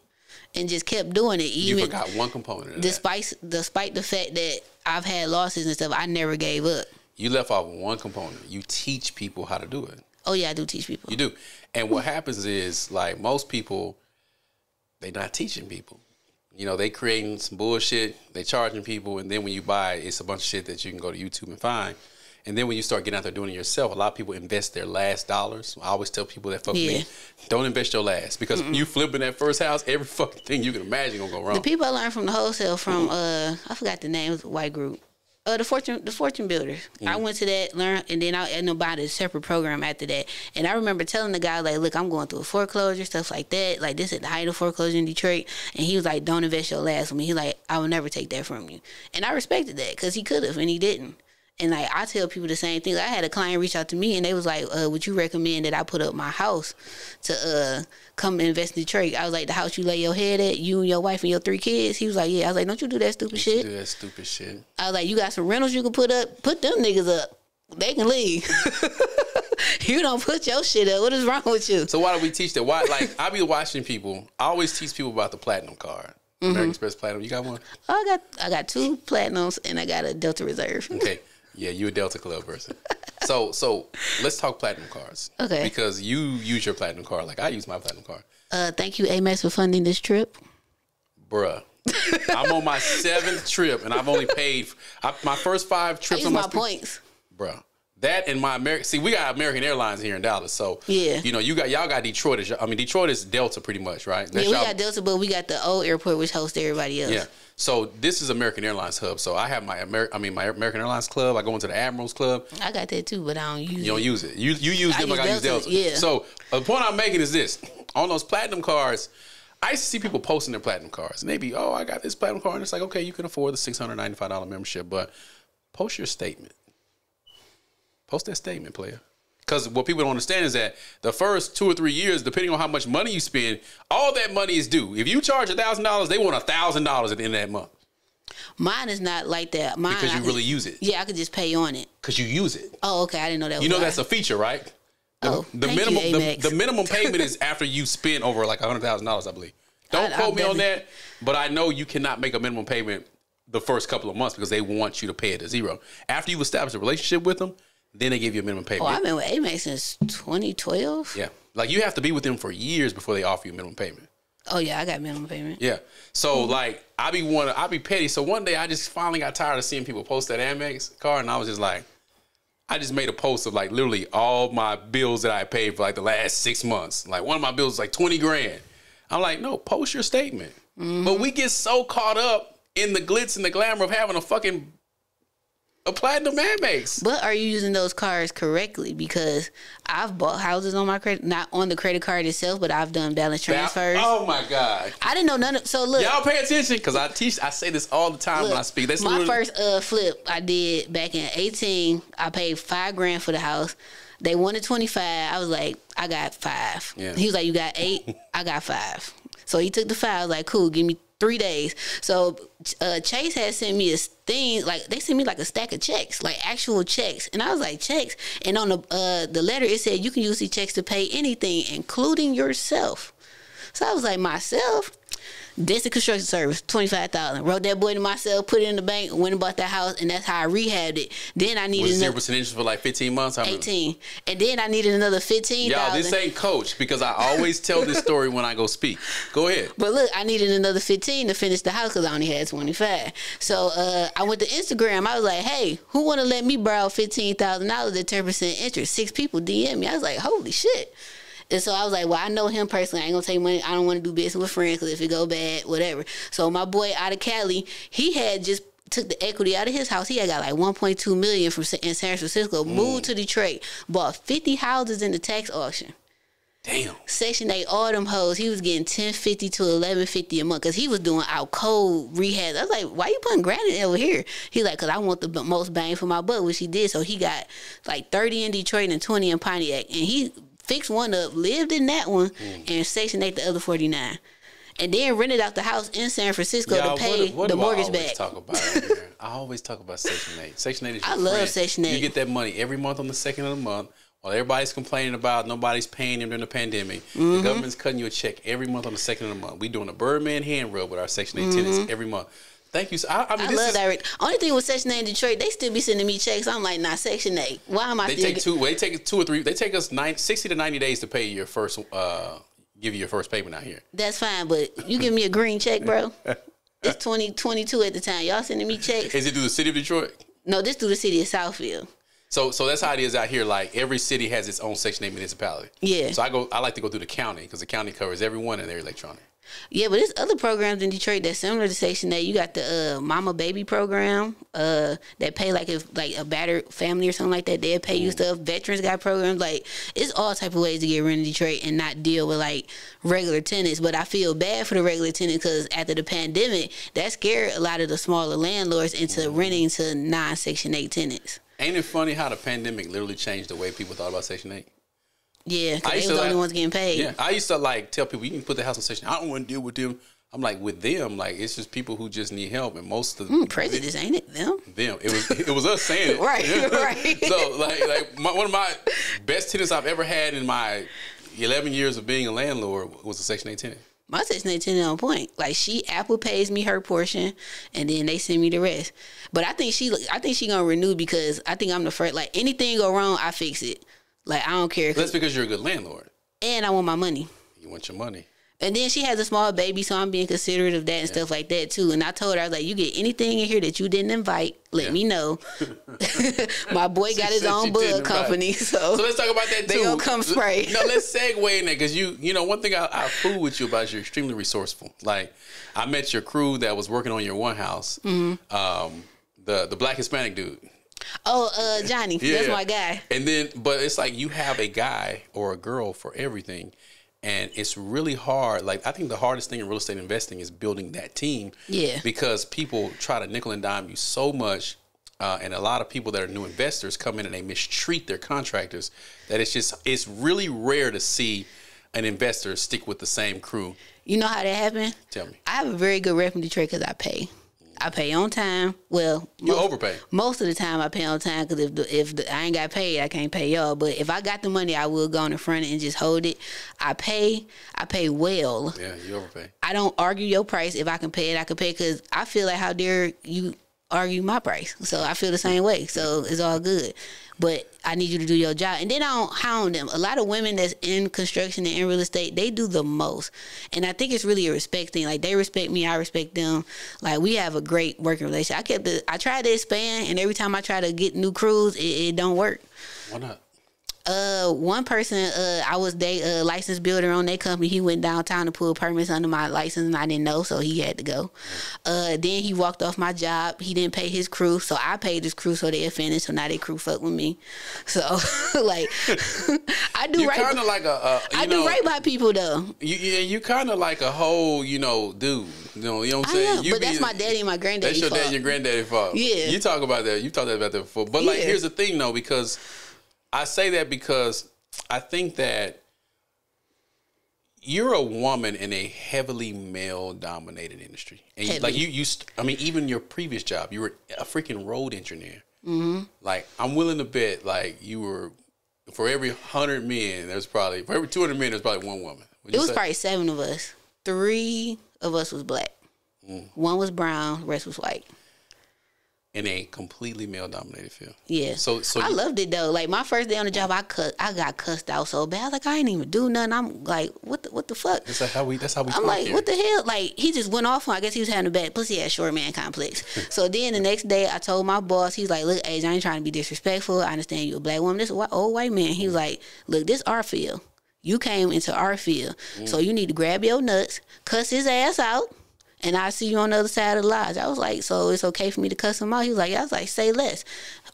and just kept doing it. You Even forgot one component of that. despite despite the fact that I've had losses and stuff, I never gave up. You left off one component. You teach people how to do it. Oh yeah, I do teach people. You do. And what happens is like most people, they're not teaching people. You know, they creating some bullshit, they charging people, and then when you buy, it's a bunch of shit that you can go to YouTube and find. And then when you start getting out there doing it yourself, a lot of people invest their last dollars. I always tell people that fuck Yeah. me, don't invest your last because when you flipping that first house, every fucking thing you can imagine gonna go wrong. The people I learned from the wholesale from uh I forgot the name, it was a white group. Uh the fortune the fortune builders. Mm. I went to that, learn and then I ended up buying a separate program after that. And I remember telling the guy like, look, I'm going through a foreclosure, stuff like that. Like this at the height of foreclosure in Detroit. And he was like, Don't invest your last with me. He like, I will never take that from you. And I respected that because he could have and he didn't. And like I tell people the same thing. I had a client reach out to me and they was like, uh, "Would you recommend that I put up my house to uh come invest in Detroit?" I was like, "The house you lay your head at, you and your wife and your three kids." He was like, "Yeah." I was like, "Don't you do that stupid shit?" do that stupid shit. I was like, "You got some rentals you can put up. Put them niggas up. They can leave. you don't put your shit up. What is wrong with you?" So why do we teach that? Why like I be watching people. I always teach people about the platinum card. Mm-hmm. American Express Platinum. You got one? Oh, I got I got two platinums and I got a Delta Reserve. Okay. Yeah, you a Delta Club person. So so let's talk platinum cards. Okay. Because you use your platinum card like I use my platinum card. Uh, thank you, Amex, for funding this trip. Bruh. I'm on my seventh trip and I've only paid I, my first five I trips use on my, my points. Bruh. That and my American see we got American Airlines here in Dallas, so Yeah. you know you got y'all got Detroit. As, I mean Detroit is Delta pretty much, right? That's Yeah, we got Delta, but we got the old airport which hosts everybody else. Yeah. So this is American Airlines hub. So I have my Amer- I mean my American Airlines club. I go into the Admirals club. I got that too, but I don't use You don't use it. You you use I them like use I use Delta, Delta. yeah. So the point I'm making is this: on those platinum cards, I used to see people posting their platinum cards, and they be, oh, I got this platinum card, and it's like, okay, you can afford the six hundred ninety five dollar membership, but post your statement. Post that statement, player. Because what people don't understand is that the first two or three years, depending on how much money you spend, all that money is due. If you charge a thousand dollars, they want a thousand dollars at the end of that month Mine is not like that. Mine because you could- really use it. Yeah, I could just pay on it. Because you use it. Oh, okay. I didn't know that. You know why. that's a feature, right? The, Oh, the thank you, minimum the, Amex. the minimum payment is after you spend over like hundred thousand dollars, I believe. Don't I- quote I me on that, but I know you cannot make a minimum payment the first couple of months because they want you to pay it to zero. After you've established a relationship with them, then they give you a minimum payment. Oh, I've been with Amex since 2012. yeah, like you have to be with them for years before they offer you a minimum payment. Oh yeah, I got minimum payment. Yeah. So Mm-hmm. like I be one I be petty. So one day I just finally got tired of seeing people post that Amex card and I was just like I just made a post of like literally all my bills that I paid for like the last six months. Like one of my bills was like 20 grand. I'm like, no, post your statement. Mm-hmm. But we get so caught up in the glitz and the glamour of having a fucking a platinum Amex. But are you using those cards correctly? Because I've bought houses on my credit, not on the credit card itself, but I've done balance transfers. Oh my God. I didn't know none of. So look, Y'all pay attention because I teach I say this all the time when I speak. That's my first uh, flip I did back in 18. I paid five grand for the house. They wanted 25. I was like, I got five. Yeah. He was like, You got eight? I got five. So he took the five. I was like, Cool, give me three days. So uh, Chase had sent me a thing, like they sent me like a stack of checks, like actual checks, and I was like checks. And on the uh, the letter it said you can use these checks to pay anything, including yourself. So I was like myself. Denson Construction Service, twenty five thousand. Wrote that boy to myself, put it in the bank, went and bought that house, and that's how I rehabbed it. Then I needed Was zero percent interest for like fifteen months? How many- eighteen, and then I needed another fifteen Y'all, this ain't coach because I always tell this story when I go speak. Go ahead. But look, I needed another 15 to finish the house because I only had 25. So uh, I went to Instagram. I was like, hey, who want to let me borrow $15,000 at 10% interest? Six people DM me. I was like, holy shit. And so I was like, well, I know him personally. I ain't gonna take money. I don't want to do business with friends because if it go bad, whatever. So my boy out of Cali, he had just took the equity out of his house. He had got like 1.2 million from in San Francisco. Moved to Detroit, bought 50 houses in the tax auction. Damn. Section 8, all them hoes, he was getting 1050 to 1150 a month because he was doing out cold rehab. I was like, why you putting granite over here? He's like, because I want the most bang for my buck, which he did. So he got like 30 in Detroit and 20 in Pontiac. And he fixed one up, lived in that one, and Section 8 the other 49. And then rented out the house in San Francisco Y'all, to pay what, what the mortgage I always back. talk about? I always talk about Section 8. Section 8 is I love friend. Section 8. You get that money every month on the second of the month. While everybody's complaining about nobody's paying them during the pandemic, Mm-hmm. the government's cutting you a check every month on the second of the month. We're doing a Birdman hand rub with our Section 8 tenants every month. Thank you. So I, I mean. I this love is, that. rate. Only thing with Section 8 in Detroit, they still be sending me checks. I'm like, nah, Section 8. Why am I They take two. They take two or three. They take us nine, 60 to ninety days to pay your first. Uh, give you your first payment out here. That's fine, but you give me a green check, bro. It's 2022 at the time. Y'all sending me checks? Is it through the city of Detroit? No, this through the city of Southfield. So, so that's how it is out here. Like every city has its own Section Eight municipality. Yeah. So I go. I like to go through the county because the county covers everyone and they're electronic. Yeah, but there's other programs in Detroit that's similar to Section 8. You got the uh, Mama Baby program uh, that pay like if like a battered family or something like that, they'll pay you stuff. Veterans got programs. Like it's all type of ways to get rent in Detroit and not deal with like regular tenants. But I feel bad for the regular tenant because after the pandemic, that scared a lot of the smaller landlords into renting to non-Section 8 tenants. Ain't it funny how the pandemic literally changed the way people thought about Section Eight? Yeah, I they used was to the only like- ones getting paid. Yeah, I used to like tell people you can put the house on Section. I don't want to deal with them. I'm like with them, like it's just people who just need help, and most of Mm, prejudice, ain't it? Them? them. It was it was us saying it. Right, right. so like like my, one of my best tenants I've ever had in my 11 years of being a landlord was a Section 8 tenant. My Section 8 tenant on point. Like she Apple pays me her portion, and then they send me the rest. But I think she, I think she gonna renew because I think I'm the first. Like anything go wrong, I fix it. Like I don't care, That's because you're a good landlord. and I want my money. You want your money. And then she has a small baby, so I'm being considerate of that and stuff like that too. And I told her, I was like, you get anything in here that you didn't invite, let Yeah. me know. my boy got his own bug invite. company, so, So let's talk about that They too. gonna come spray. No, let's segue in there because you, you know, one thing I, I fool with you about is you're extremely resourceful. Like I met your crew that was working on your one house. Mm-hmm. Um, the the black Hispanic dude. Oh, uh, Johnny, that's my guy. And then, but it's like you have a guy or a girl for everything. And it's really hard. Like I think the hardest thing in real estate investing is building that team. Yeah. Because people try to nickel and dime you so much, uh, and a lot of people that are new investors come in and they mistreat their contractors. That it's just it's really rare to see an investor stick with the same crew. You know how that happened? Tell me, I have a very good rep in Detroit because I pay. I pay on time. Well, you most, overpay. most of the time I pay on time because if the, if the, I ain't got paid, I can't pay y'all. But if I got the money, I will go on the front and just hold it. I pay. I pay well. Yeah, you overpay. I don't argue your price. If I can pay it, I can pay because I feel like how dare you argue my price. So I feel the same way. So it's all good. But I need you to do your job. And then I don't hound them. A lot of women that's in construction and in real estate, they do the most. And I think it's really a respect thing. Like they respect me, I respect them. Like we have a great working relationship. I kept the, I tried to expand and every time I try to get new crews, it, it don't work. Why not? Uh, one person, uh, I was they uh licensed builder on their company. He went downtown to pull permits under my license, and I didn't know, so he had to go. Uh, then he walked off my job. He didn't pay his crew, so I paid his crew, so they finished. So now they crew fuck with me. So like, I do You right. kind of like a, a you I know, do right by people though. You, yeah, you kind of like a whole, you know, dude. You know, you know what I'm saying? You but that's my daddy and my granddaddy. That's your dad and your granddaddy fault. Yeah. You talk about that. You talked about that before. But like, Yeah. here's the thing though, because I say that because I think that you're a woman in a heavily male dominated industry, and you, like you, you, st- I mean, even your previous job, you were a freaking road engineer. Mm-hmm. Like I'm willing to bet, like you were for every hundred men, there's probably for every two hundred men, there's probably one woman. It was say? probably seven of us. Three of us was black. Mm. One was brown. Rest was white. In a completely male dominated field. Yeah. So, so I loved it though. Like my first day on the job, I cut. I got cussed out so bad. I was like, I ain't even do nothing. I'm like, what the what the fuck? That's like how we. That's how we. I'm like, here. what the hell? Like, he just went off on. I guess he was having a bad pussy ass short man complex. so then the next day, I told my boss, he's like, look, Age, I ain't trying to be disrespectful. I understand you're a black woman. This old white man. He was mm. like, look, this our field. You came into our field, so mm. you need to grab your nuts, cuss his ass out, and I see you on the other side of the lodge. I was like, so it's okay for me to cuss him out? He was like, yeah. I was like, say less.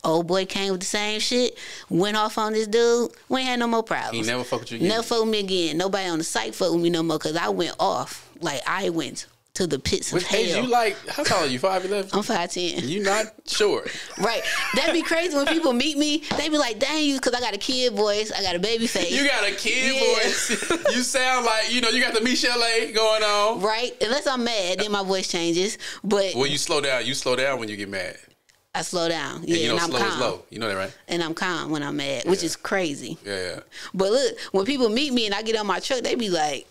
Old boy came with the same shit, went off on this dude. We ain't had no more problems. He never fuck with you again. Never fuck with me again. Nobody on the site fuck with me no more because I went off. Like I went to the pits of Which age hell. you like? How tall are you? Five eleven. I'm five ten. You not sure? Right. That'd be crazy when people meet me. They be like, "Dang you," because I got a kid voice. I got a baby face. You got a kid Yeah. voice. you sound like you know. You got the Michelle A going on. right. Unless I'm mad, then my voice changes. But Well, you slow down. You slow down when you get mad. I slow down. And Yeah, you know, and I'm slow calm. is low. You know that, right? And I'm calm when I'm mad, which is crazy. Yeah, yeah. But look, when people meet me and I get on my truck, they be like,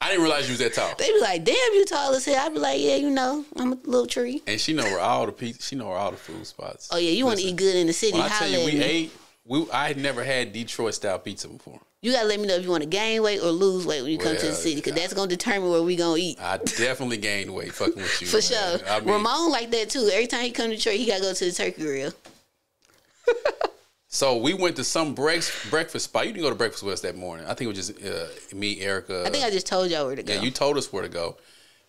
I didn't realize you was that tall. they be like, "Damn, you tall as hell." I be like, "Yeah, you know, I'm a little tree." And she know where all the pizza. She know where all the food spots. Oh yeah, you want to eat good in the city? When I tell you, we ate. We I had never had Detroit style pizza before. You gotta let me know if you want to gain weight or lose weight when you come to the city, because that's gonna determine where we gonna eat. I definitely gained weight fucking with you. For man. sure. I mean, Ramon like that too. Every time he come to church, he gotta go to the turkey grill. So we went to some breakfast breakfast spot. You didn't go to breakfast with us that morning. I think it was just uh, me, Erica. I think I just told y'all where to go. Yeah, you told us where to go.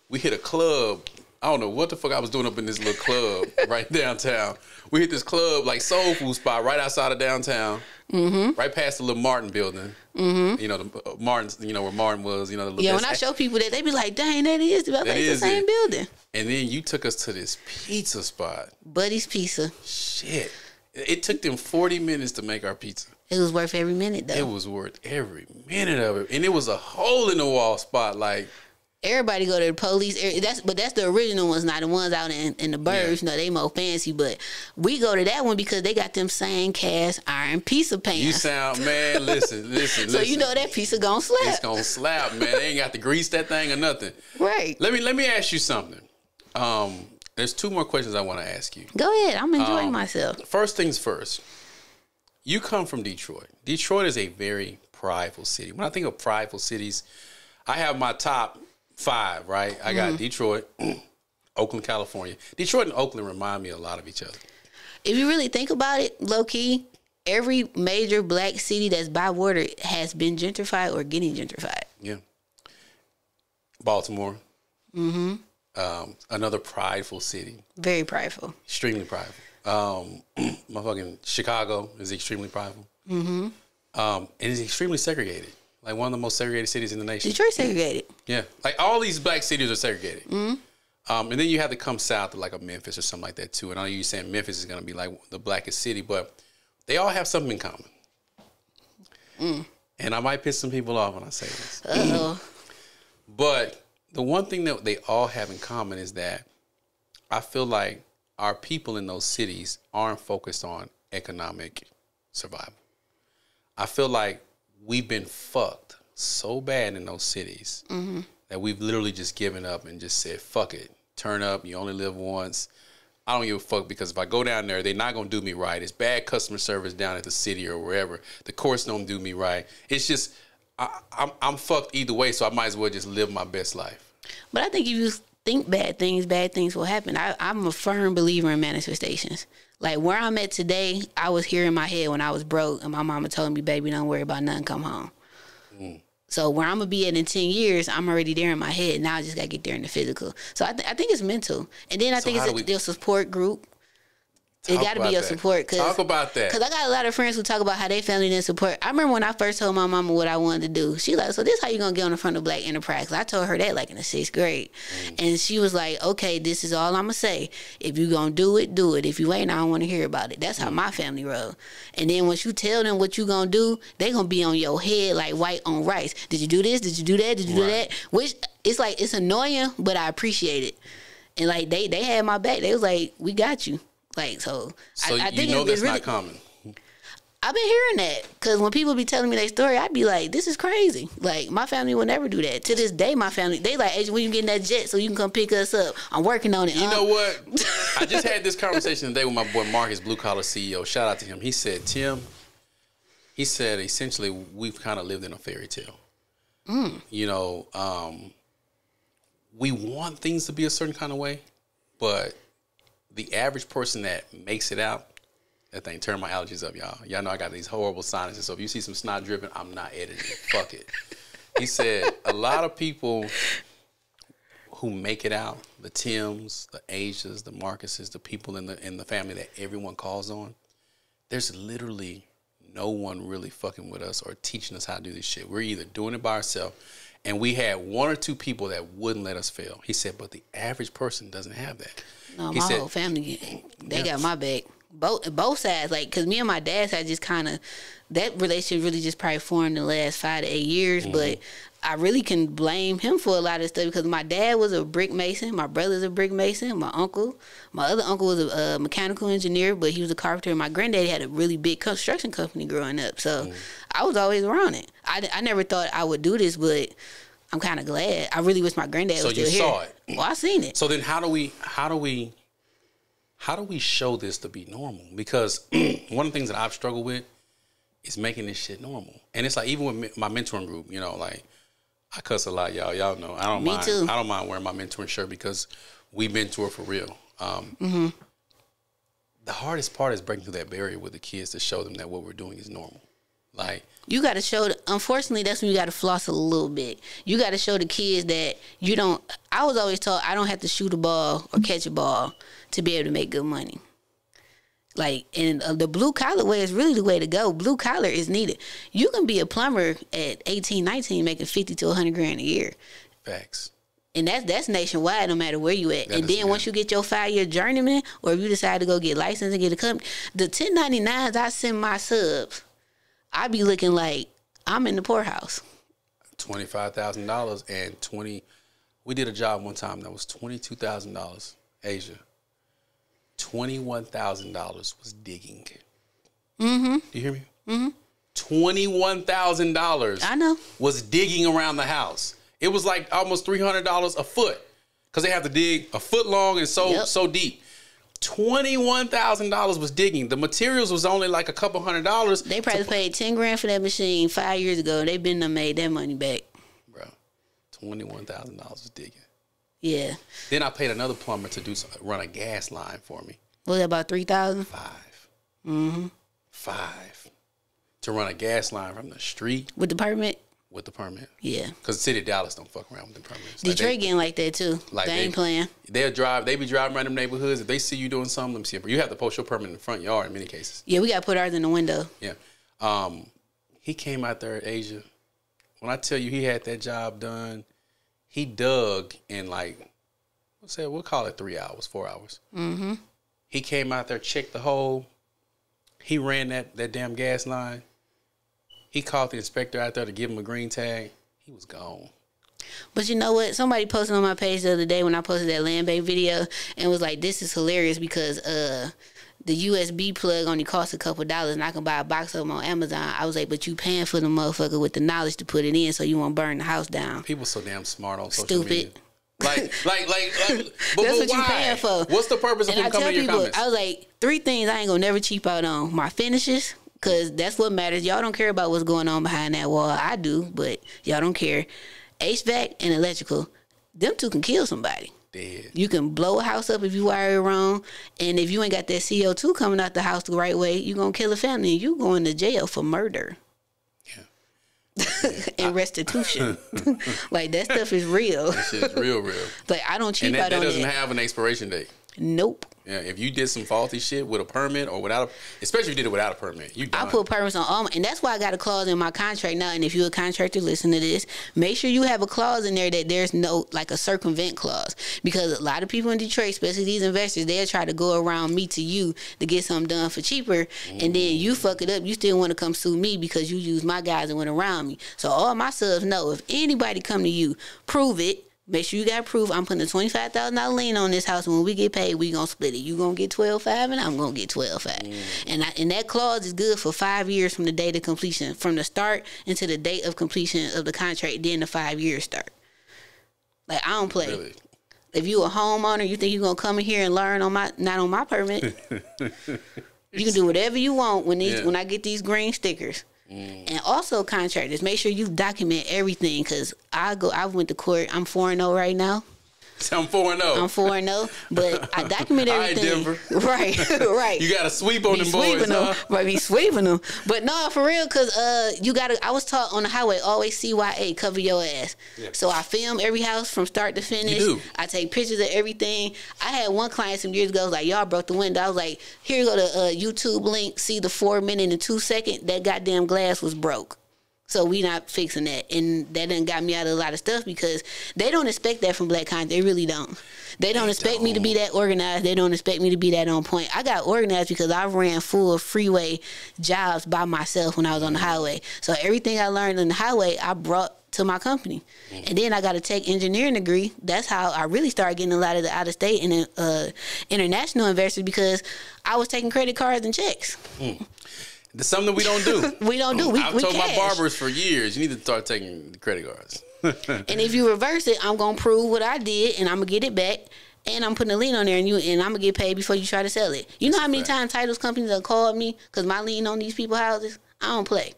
We hit a club. I don't know what the fuck I was doing up in this little club right downtown. We hit this club like soul food spot right outside of downtown, mm-hmm. right past the little Martin building. Mm-hmm. You know the uh, Martin's. You know where Martin was. You know the little. yeah, when I show people that, they be like, "Dang, that is." I like, is the same it. building. And then you took us to this pizza spot. Buddy's Pizza. Shit, it took them forty minutes to make our pizza. It was worth every minute though. It was worth every minute of it, and it was a hole in the wall spot. Like Everybody go to the police. That's but that's the original ones, not the ones out in, in the burbs. You know, they more fancy. But we go to that one because they got them same cast iron pizza pans. you sound man. Listen, listen, so listen. you know that pizza gonna slap. it's gonna slap, man. They ain't got to grease that thing or nothing. right. Let me let me ask you something. Um, there's two more questions I want to ask you. Go ahead. I'm enjoying Um, myself. First things first. You come from Detroit. Detroit is a very prideful city. When I think of prideful cities, I have my top five. Right, I got Detroit, Oakland, California. Detroit and Oakland remind me a lot of each other. If you really think about it, low key, every major black city that's by water has been gentrified or getting gentrified. Yeah. Baltimore. Mm-hmm. Um, another prideful city. Very prideful. Extremely prideful. Um, motherfucking Chicago is extremely prideful. Mm-hmm. Um, and it's extremely segregated. Like one of the most segregated cities in the nation. Detroit segregated. Yeah. Like all these black cities are segregated. Um, and then you have to come south to like a Memphis or something like that too. And I know you're saying Memphis is going to be like the blackest city, but they all have something in common. And I might piss some people off when I say this. But the one thing that they all have in common is that I feel like our people in those cities aren't focused on economic survival. I feel like we've been fucked so bad in those cities mm-hmm. that we've literally just given up and just said, fuck it, turn up, you only live once. I don't give a fuck because if I go down there, they're not gonna do me right. It's bad customer service down at the city or wherever. The courts don't do me right. It's just I, I'm I'm fucked either way, so I might as well just live my best life. But I think if you think bad things, bad things will happen. I, I'm a firm believer in manifestations. Like where I'm at today, I was here in my head when I was broke, and my mama told me, "Baby, don't worry about nothing. Come home." Mm. So where I'm gonna be at in ten years, I'm already there in my head. Now I just gotta get there in the physical. So I, th- I think it's mental, and then I So think it's a, we- there's support group. It got to be your that. support. Cause, Talk about that. Cause I got a lot of friends who talk about how they family didn't support. I remember when I first told my mama what I wanted to do. She like, so this how you gonna get on the front of Black Enterprise? I told her that like in the sixth grade, Mm. and she was like, okay, this is all I'm gonna say. If you gonna do it, do it. If you ain't, I don't want to hear about it. That's Mm. how my family roll. And then once you tell them what you gonna do, they gonna be on your head like white on rice. Did you do this? Did you do that? Did you do that? Which it's like it's annoying, but I appreciate it. And like they they had my back. They was like, we got you. Like so, So I, I you think know it's, that's really, not common. I've been hearing that because when people be telling me their story, I'd be like, "This is crazy." Like my family will never do that. To this day, my family they like, "Hey, when you getting that jet so you can come pick us up?" I'm working on it. You Uh, know what? I just had this conversation today with my boy Marcus, blue collar CEO. Shout out to him. He said, Tim, he said essentially we've kind of lived in a fairy tale. You know, um, we want things to be a certain kind of way, but the average person that makes it out, that thing turn my allergies up, y'all. Y'all know I got these horrible sinuses, so if you see some snot dripping, I'm not editing. Fuck it. He said a lot of people who make it out, the Tims, the Asias, the Marcuses, the people in the in the family that everyone calls on, there's literally no one really fucking with us or teaching us how to do this shit. We're either doing it by ourselves, and we had one or two people that wouldn't let us fail. He said, but the average person doesn't have that. No, he my said, whole family, they Yeah. got my back. Both both sides, like, cause me and my dad had just kind of that relationship really just probably formed in the last five to eight years, Mm-hmm. but. I really can blame him for a lot of stuff because my dad was a brick mason, my brother's a brick mason, my uncle, my other uncle was a, uh mechanical engineer, but he was a carpenter. And my granddaddy had a really big construction company growing up, so Mm-hmm. I was always around it. I, I never thought I would do this, but I'm kind of glad. I really wish my granddad So was you saw here. it. Well, I seen it. So then, how do we? How do we? How do we show this to be normal? Because one of the things that I've struggled with is making this shit normal. And it's like even with me- my mentoring group, you know, like I cuss a lot, y'all. Y'all know I don't Me mind. too. I don't mind wearing my mentoring shirt because we mentor for real. Um, Mm-hmm. The hardest part is breaking through that barrier with the kids to show them that what we're doing is normal. Like You got to show. The, unfortunately, that's when you got to floss a little bit. You got to show the kids that you don't. I was always told I don't have to shoot a ball or catch a ball to be able to make good money. Like, and uh, the blue collar way is really the way to go. Blue collar is needed. You can be a plumber at 18, 19, making 50 to 100 grand a year. facts. And that's that's nationwide, no matter where you at. That and then once you get your five year journeyman, or if you decide to go get licensed and get a company, the 1099s I send my subs, I be looking like I'm in the poorhouse. twenty five thousand dollars and twenty. We did a job one time that was twenty two thousand dollars. Asia. Twenty one thousand dollars was digging. Mm-hmm. Do you hear me? Mm-hmm. Twenty one thousand dollars. I know. Was digging around the house. It was like almost three hundred dollars a foot because they have to dig a foot long and so Yep. so deep. Twenty one thousand dollars was digging. The materials was only like a couple hundred dollars. They probably paid 10 grand for that machine five years ago. and They been done made that money back. bro. Twenty one thousand dollars was digging. Yeah. Then I paid another plumber to do some, run a gas line for me. Was that about 3000 Five. Mm-hmm. Five. To run a gas line from the street with the permit? With the permit. Yeah. Because the city of Dallas don't fuck around with the permits. Like, Detroit they, getting like that too. like they ain't playing. They'll drive. They be driving around them neighborhoods. If they see you doing something, let me see. it. But you have to post your permit in the front yard in many cases. Yeah, we got to put ours in the window. Yeah. Um, he came out there at Asia. When I tell you he had that job done, he dug in like, let's say we'll call it three hours, four hours. Mm-hmm. He came out there, checked the hole. He ran that that damn gas line. He called the inspector out there to give him a green tag. He was gone. But you know what? Somebody posted on my page the other day when I posted that land bank video and was like, "This is hilarious because uh, the USB plug only costs a couple dollars and I can buy a box of them on Amazon." I was like, "But you paying for the motherfucker with the knowledge to put it in, so you won't burn the house down." People so damn smart on social Stupid. media. Like, like, like, like but, That's but what you why? paying for. What's the purpose of And him I coming to your people, comments? I was like, three things I ain't gonna never cheap out on: my finishes, cause that's what matters. Y'all don't care about what's going on behind that wall. I do, but y'all don't care. HVAC and electrical, them two can kill somebody. Dead. You can blow a house up if you wire it wrong, and if you ain't got that CO two coming out the house the right way, you gonna kill a family. and You going to jail for murder Yeah. and restitution. like that stuff is real. Shit's real, real. like I don't cheap And that, on doesn't that. have an expiration date. nope. Yeah, if you did some faulty shit with a permit or without, a, especially if you did it without a permit, you I put permits on all, my, and that's why I got a clause in my contract now. And if you're a contractor, listen to this. Make sure you have a clause in there that there's no like a circumvent clause, because a lot of people in Detroit, especially these investors, they'll try to go around me to you to get something done for cheaper, and then you fuck it up. You still want to come sue me because you used my guys and went around me. So all my subs know if anybody come to you, prove it. Make sure you got proof. I'm putting a twenty five thousand dollar lien on this house. When we get paid, we gonna split it. You gonna get twelve five, and I'm gonna get twelve five. And I, and that clause is good for five years from the date of completion, from the start until the date of completion of the contract. Then the five years start. Like I don't play. Really? If you a homeowner, you think you gonna come in here and learn on my not on my permit. you can do whatever you want when these Yeah. Mm. when I get these green stickers. Mm. And also contractors, make sure you document everything because I go. I went to court. I'm four and zero right now. I'm four and zero. I'm zero. four and zero, but I document everything. Denver. Right, right. You got to sweep on be them boys, sweeping them, huh? right? Be sweeping them, but no, for real, cause uh, you gotta. I was taught on the highway always CYA, cover your ass. So I film every house from start to finish. I take pictures of everything. I had one client some years ago was like, y'all broke the window. I was like, here you go to uh, YouTube link. See the four minute and two second. That goddamn glass was broke. So we not fixing that, and that done got me out of a lot of stuff because they don't expect that from black content. They really don't. They don't expect me to be that organized. They don't expect me to be that on point. I got organized because I ran full freeway jobs by myself when I was on the mm-hmm. highway. So everything I learned on the highway, I brought to my company. Mm-hmm. And then I got a tech engineering degree. That's how I really started getting a lot of the out of state and uh, international investors because I was taking credit cards and checks. Mm. That's something we don't do. We don't do. We, I've we told my barbers for years, you need to start taking credit cards. And if you reverse it, I'm gonna prove what I did, and I'm gonna get it back, and I'm putting a lien on there, and you and I'm gonna get paid before you try to sell it. You know how many fact. times titles companies have called me because my lien on these people houses? I don't play.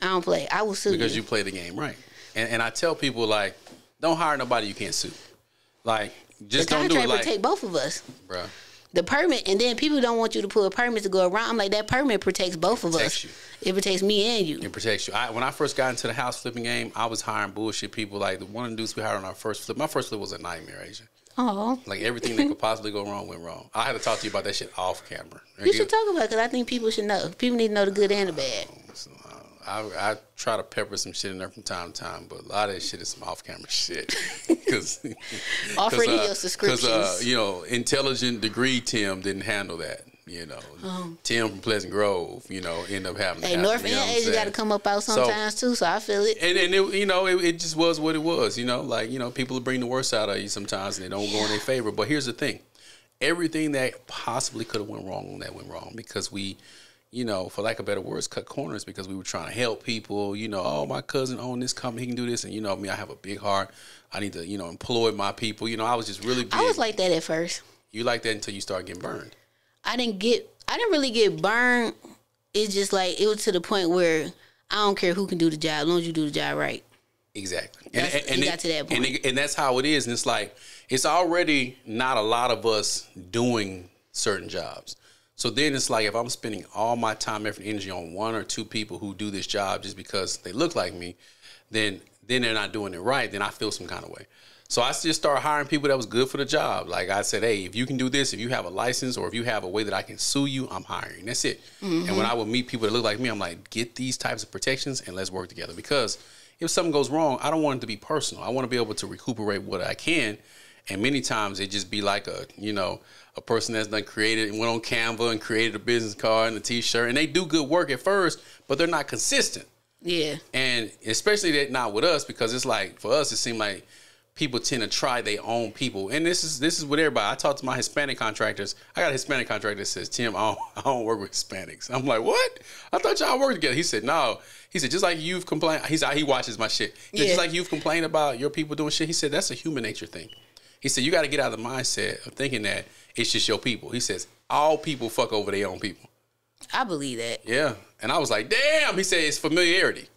I don't play. I will sue because you. you play the game right. And, and I tell people like, don't hire nobody you can't sue. Like, The just don't do it like, take both of us. bruh. The permit, and then people don't want you to pull a permit to go around. I'm like that permit protects both of Protects us. you. It protects me and you. It protects you. I, when I first got into the house flipping game, I was hiring bullshit people. Like the one of the dudes we hired on our first flip. My first flip was a nightmare, Asia. Oh, Like everything that could possibly go wrong went wrong. I had to talk to you about that shit off camera. you should talk about it because I think people should know. People need to know the good and the bad. Oh, uh, I, I try to pepper some shit in there from time to time, but a lot of that shit is some off camera shit. Because Offer Cause, uh, your subscriptions. uh, you know, intelligent degree Tim didn't handle that. You know, Tim from Pleasant Grove, you know, end up having. Oh. hey, North End Asia got to come up out So- sometimes too, so I feel it. And, and it, you know, it, it just was what it was. You know, like you know, people bring the worst out of you sometimes, and they don't go in their favor. But here's the thing: everything that possibly could have went wrong, that went wrong because we, you know, for lack of better words, cut corners because we were trying to help people. You know, oh, my cousin owned this company, he can do this, and you know, me, I have a big heart. I need to, you know, employ my people. You know, I was just really big. I was like that at first. you like that until you start getting burned. I didn't get I didn't really get burned. It's just like it was to the point where I don't care who can do the job, as long as you do the job right. Exactly. That's- it got to that And, it- and that's how it is. And it's like, it's already not a lot of us doing certain jobs. So then it's like, if I'm spending all my time, effort, energy on one or two people who do this job just because they look like me, then then they're not doing it right. Then I feel some kind of way. So I just started hiring people that was good for the job. Like I said, hey, if you can do this, if you have a license or if you have a way that I can sue you, I'm hiring. That's it. And when mm-hmm. I would meet people that look like me, I'm like, get these types of protections and let's work together. Because if something goes wrong, I don't want it to be personal. I want to be able to recuperate what I can. And many times it just be like a, you know, a person that's done created and went on Canva and created a business card and a T-shirt, and they do good work at first, but they're not consistent. Yeah. and especially that not with us because it's like for us it seemed like people tend to try their own people. And this is this is with everybody i talk to my hispanic contractors. I got a hispanic contractor that says tim i don't, I don't work with hispanics. I'm like what? I thought y'all worked together. He said no. He said just like you've complained he's he watches my shit. Yeah. just like you've complained about your people doing shit he said that's a human nature thing. He said you got to get out of the mindset of thinking that it's just your people he says all people fuck over their own people I believe that. yeah and i was like damn he said it's familiarity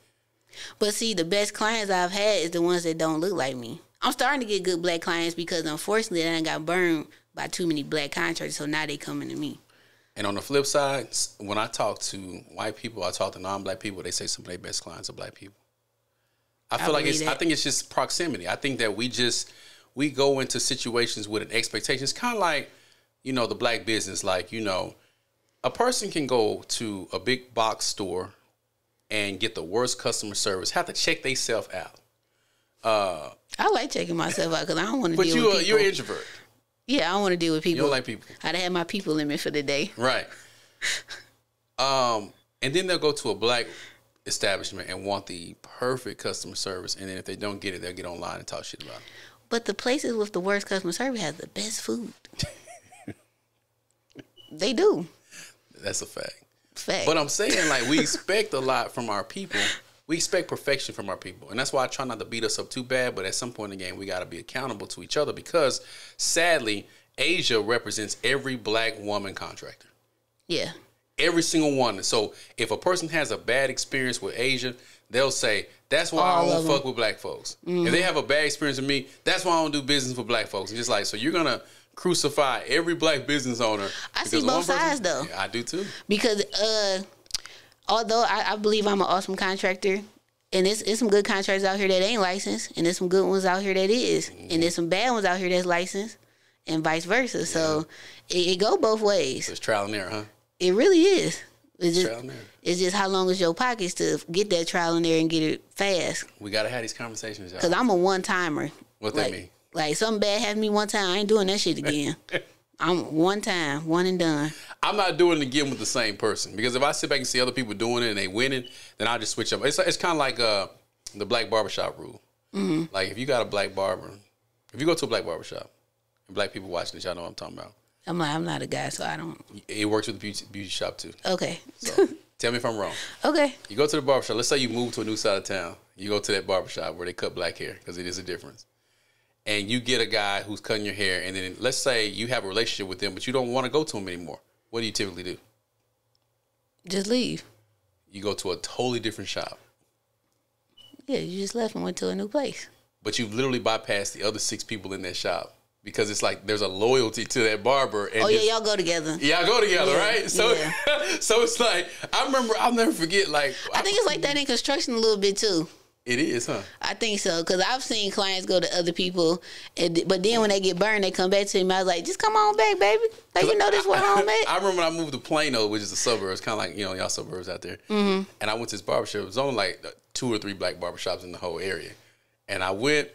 But see, the best clients I've had is the ones that don't look like me. I'm starting to get good black clients because unfortunately I got burned by too many black contractors, so now they coming to me. And on the flip side, when I talk to white people, I talk to non-black people. They say some of their best clients are black people. I feel like it's. I think it's just proximity. I think that we just we go into situations with an expectation. It's kind of like you know, the black business. Like, you know, a person can go to a big box store and get the worst customer service, have to check themselves out. Uh, I like checking myself out because I don't want to But deal you, with people. you're an introvert, yeah, I don't want to deal with people. you don't like people, I'd have my people limit for the day. right? Um, and then they'll go to a black establishment and want the perfect customer service, and then if they don't get it, they'll get online and talk shit about it. But the places with the worst customer service have the best food. they do. That's a fact. Fact. But I'm saying like we expect a lot from our people. We expect perfection from our people, and that's why I try not to beat us up too bad. But at some point in the game, we got to be accountable to each other because, sadly, Asia represents every black woman contractor, yeah. every single one. So if a person has a bad experience with Asia, they'll say that's why All I don't fuck with black folks. If they have a bad experience with me, that's why I don't do business with black folks. It's just like so you're gonna crucify every black business owner. I see one both sides, though. Yeah, I do too. because uh although I, I believe I'm an awesome contractor and there's, there's some good contractors out here that ain't licensed and there's some good ones out here that is and there's some bad ones out here that's licensed and vice versa so it, it go both ways So it's trial and error, huh? it really is it's Trial just, and error. it's just how long is your pockets to get that trial in there and get it fast We gotta have these conversations, y'all. because i'm a one-timer What that mean? Like something bad happened to me one time i ain't doing that shit again i'm one time one and done I'm not doing it again with the same person because if I sit back and see other people doing it and they winning, then I just switch up. It's it's kind of like uh, the black barbershop rule. Mm-hmm. Like if you got a black barber, if you go to a black barbershop and black people watching this, y'all know what I'm talking about. i'm like i'm not a guy so i don't It works with the beauty, beauty shop too. okay So tell me if I'm wrong. okay You go to the barbershop. Let's say you move to a new side of town. You go to that barbershop where they cut black hair because it is a difference. And you get a guy who's cutting your hair, and then let's say you have a relationship with them, but you don't want to go to him anymore. What do you typically do? just leave You go to a totally different shop, Yeah, you just left and went to a new place. but you've literally bypassed the other six people in that shop because it's like there's a loyalty to that barber. And Oh yeah, y'all go together. Y'all go together, Yeah, right? So, yeah. so it's like I remember. I'll never forget. Like I think it's like that in construction a little bit too. It is, huh? I think so because I've seen clients go to other people, and but then when they get burned, they come back to me. I was like, just come on back, baby. Like you know this where home at. I remember when I moved to Plano, which is a suburb. It's kind of like you know y'all suburbs out there. Mm-hmm. And I went to this barbershop. It was only like two or three black barbershops in the whole area. And I went,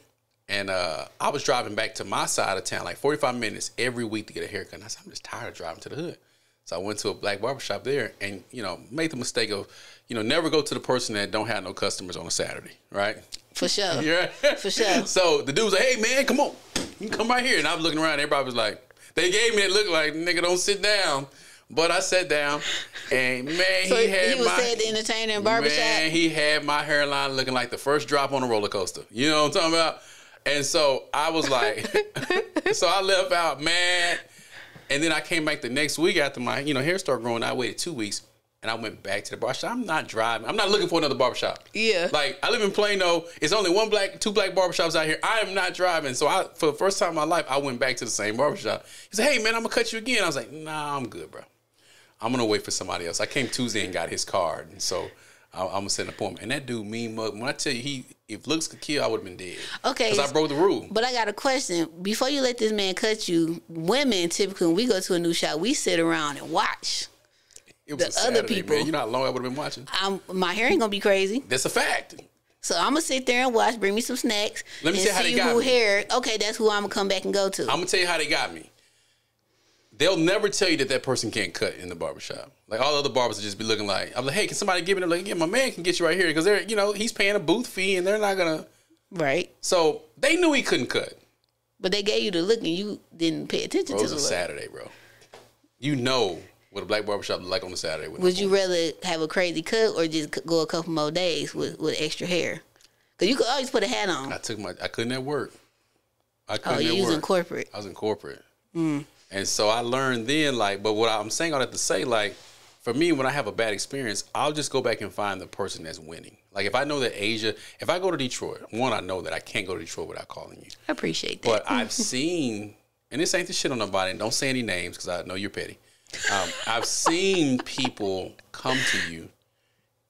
and uh, I was driving back to my side of town like 45 minutes every week to get a haircut. And I said, I'm just tired of driving to the hood. So I went to a black barbershop there, and you know made the mistake of, you know, never go to the person that don't have no customers on a Saturday, right? For sure. Yeah. For sure. So the dude was like, hey man, come on. You can come right here. And I was looking around, everybody was like, they gave me that look like, nigga, don't sit down. But I sat down and man, So he he, was my said the entertainer in barbershop. Man, he had my hairline looking like the first drop on a roller coaster. You know what I'm talking about? And so I was like, so I left out, man. And then I came back the next week after my, you know, hair started growing. I waited two weeks and I went back to the barbershop. I'm not driving. I'm not looking for another barbershop. Yeah. Like I live in Plano. It's only one black, two black barbershops out here. I am not driving. So I, for the first time in my life, I went back to the same barbershop. He said, "Hey man, I'm gonna cut you again." I was like, "Nah, I'm good, bro. I'm gonna wait for somebody else." I came Tuesday and got his card, and so I, I'm gonna set an appointment. And that dude, mean mug. When I tell you, he if looks could kill, I would have been dead. Okay. because I broke the rule. But I got a question. Before you let this man cut you, women typically when we go to a new shop, we sit around and watch. It was the a other people- Man. You know how long I would have been watching? I'm my hair ain't gonna be crazy. That's a fact. So I'm gonna sit there and watch, bring me some snacks, Let me and see how they got who me. hair. Okay, that's who I'm gonna come back and go to. I'm gonna tell you how they got me. They'll never tell you that that person can't cut in the barbershop. Like all other barbers will just be looking like, I'm like, hey, can somebody give me? Like, yeah, my man can get you right here because they're, you know, he's paying a booth fee and they're not gonna. right. So they knew he couldn't cut. But they gave you the look and you didn't pay attention Bro, it to was a. Saturday, bro. You know what a black barbershop like on a Saturday. Would you rather have a crazy cut or just go a couple more days with, with extra hair? Cause you could always put a hat on. I took my. I couldn't at work. I Oh, couldn't you at using work. corporate. I was in corporate. Mm. And so I learned then, like, but what I'm saying all that to say, like, for me, when I have a bad experience, I'll just go back and find the person that's winning. Like, if I know that Asia, if I go to Detroit, one, I know that I can't go to Detroit without calling you. I appreciate that. But I've seen, and this ain't the shit on nobody, and don't say any names because I know you're petty. Um, I've seen people come to you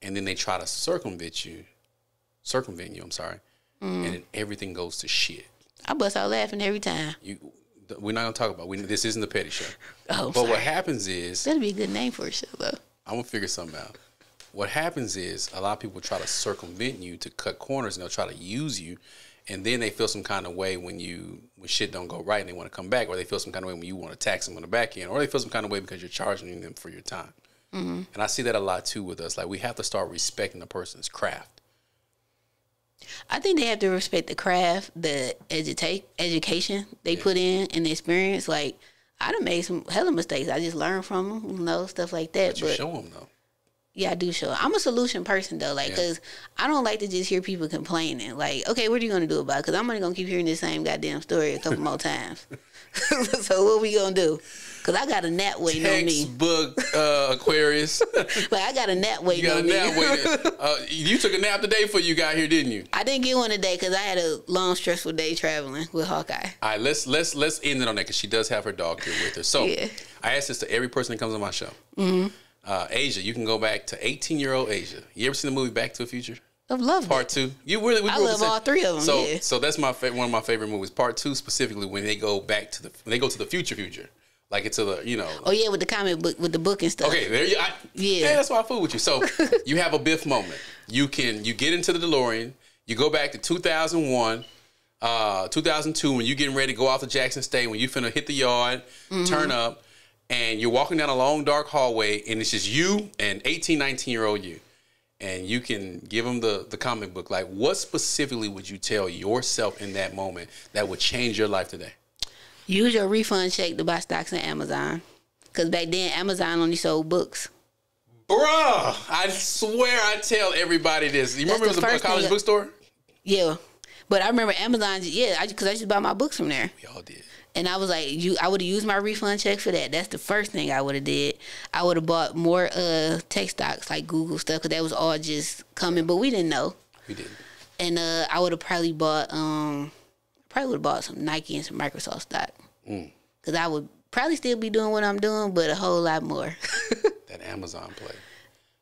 and then they try to circumvent you, circumvent you, I'm sorry, and then everything goes to shit. I bust out laughing every time. You we're not gonna talk about. We, this isn't the petty show. Oh, but what happens is That'd be a good name for a show, though. I'm gonna figure something out. What happens is a lot of people try to circumvent you to cut corners, and they'll try to use you, and then they feel some kind of way when you when shit don't go right, and they want to come back, or they feel some kind of way when you want to tax them on the back end, or they feel some kind of way because you're charging them for your time. Mm-hmm. And I see that a lot too with us. Like we have to start respecting the person's craft. I think they have to respect the craft, the educate education they put in, and the experience. Like I done made some hella mistakes. I just learned from them, you know, stuff like that. But you But show them though. Yeah, I do show. I'm a solution person though, like, Yeah. cause I don't like to just hear people complaining. Like, okay, what are you gonna do about? it? Cause I'm only gonna keep hearing the same goddamn story a couple more times. so what we gonna do? Cause I got a nap waiting on me. Textbook uh, Aquarius. Like I got a waiting got on me. Uh, you took a nap today before you got here, didn't you? I didn't get one today because I had a long, stressful day traveling with Hawkeye. All right, let's let's let's end it on that because she does have her dog here with her. So Yeah. I ask this to every person that comes on my show. Mm-hmm. Uh, Asia, you can go back to 18 year old Asia. You ever seen the movie Back to the Future? I love Part two. You really? We I love all three of 'em, So yeah. so that's my fa- one of my favorite movies. Part two specifically when they go back to the when they go to the future future, like into the you know. Oh yeah, with the comic book, with the book and stuff. Okay, there you. I, Yeah. yeah, that's why I fool with you. So you have a Biff moment. You can you get into the DeLorean. You go back to 2001, uh, 2002 when you getting ready to go off to Jackson State when you finna hit the yard, Mm-hmm. turn up, and you're walking down a long dark hallway and it's just you and 18, 19 year old you. And you can give them the, the comic book. Like, what specifically would you tell yourself in that moment that would change your life today? Use your refund check to buy stocks on Amazon. Cause back then Amazon only sold books. Bruh, I swear I tell everybody this. You That's remember it was the a, college bookstore? Yeah, but I remember Amazon. Yeah, cause I used to buy my books from there. We all did. And I was like, you, I would have used my refund check for that. That's the first thing I would have did. I would have bought more uh tech stocks like Google stuff, cause that was all just coming, but we didn't know. We did. And uh, I would have probably bought um, probably would have bought some Nike and some Microsoft stock, Mm. cause I would probably still be doing what I'm doing, but a whole lot more. That Amazon play.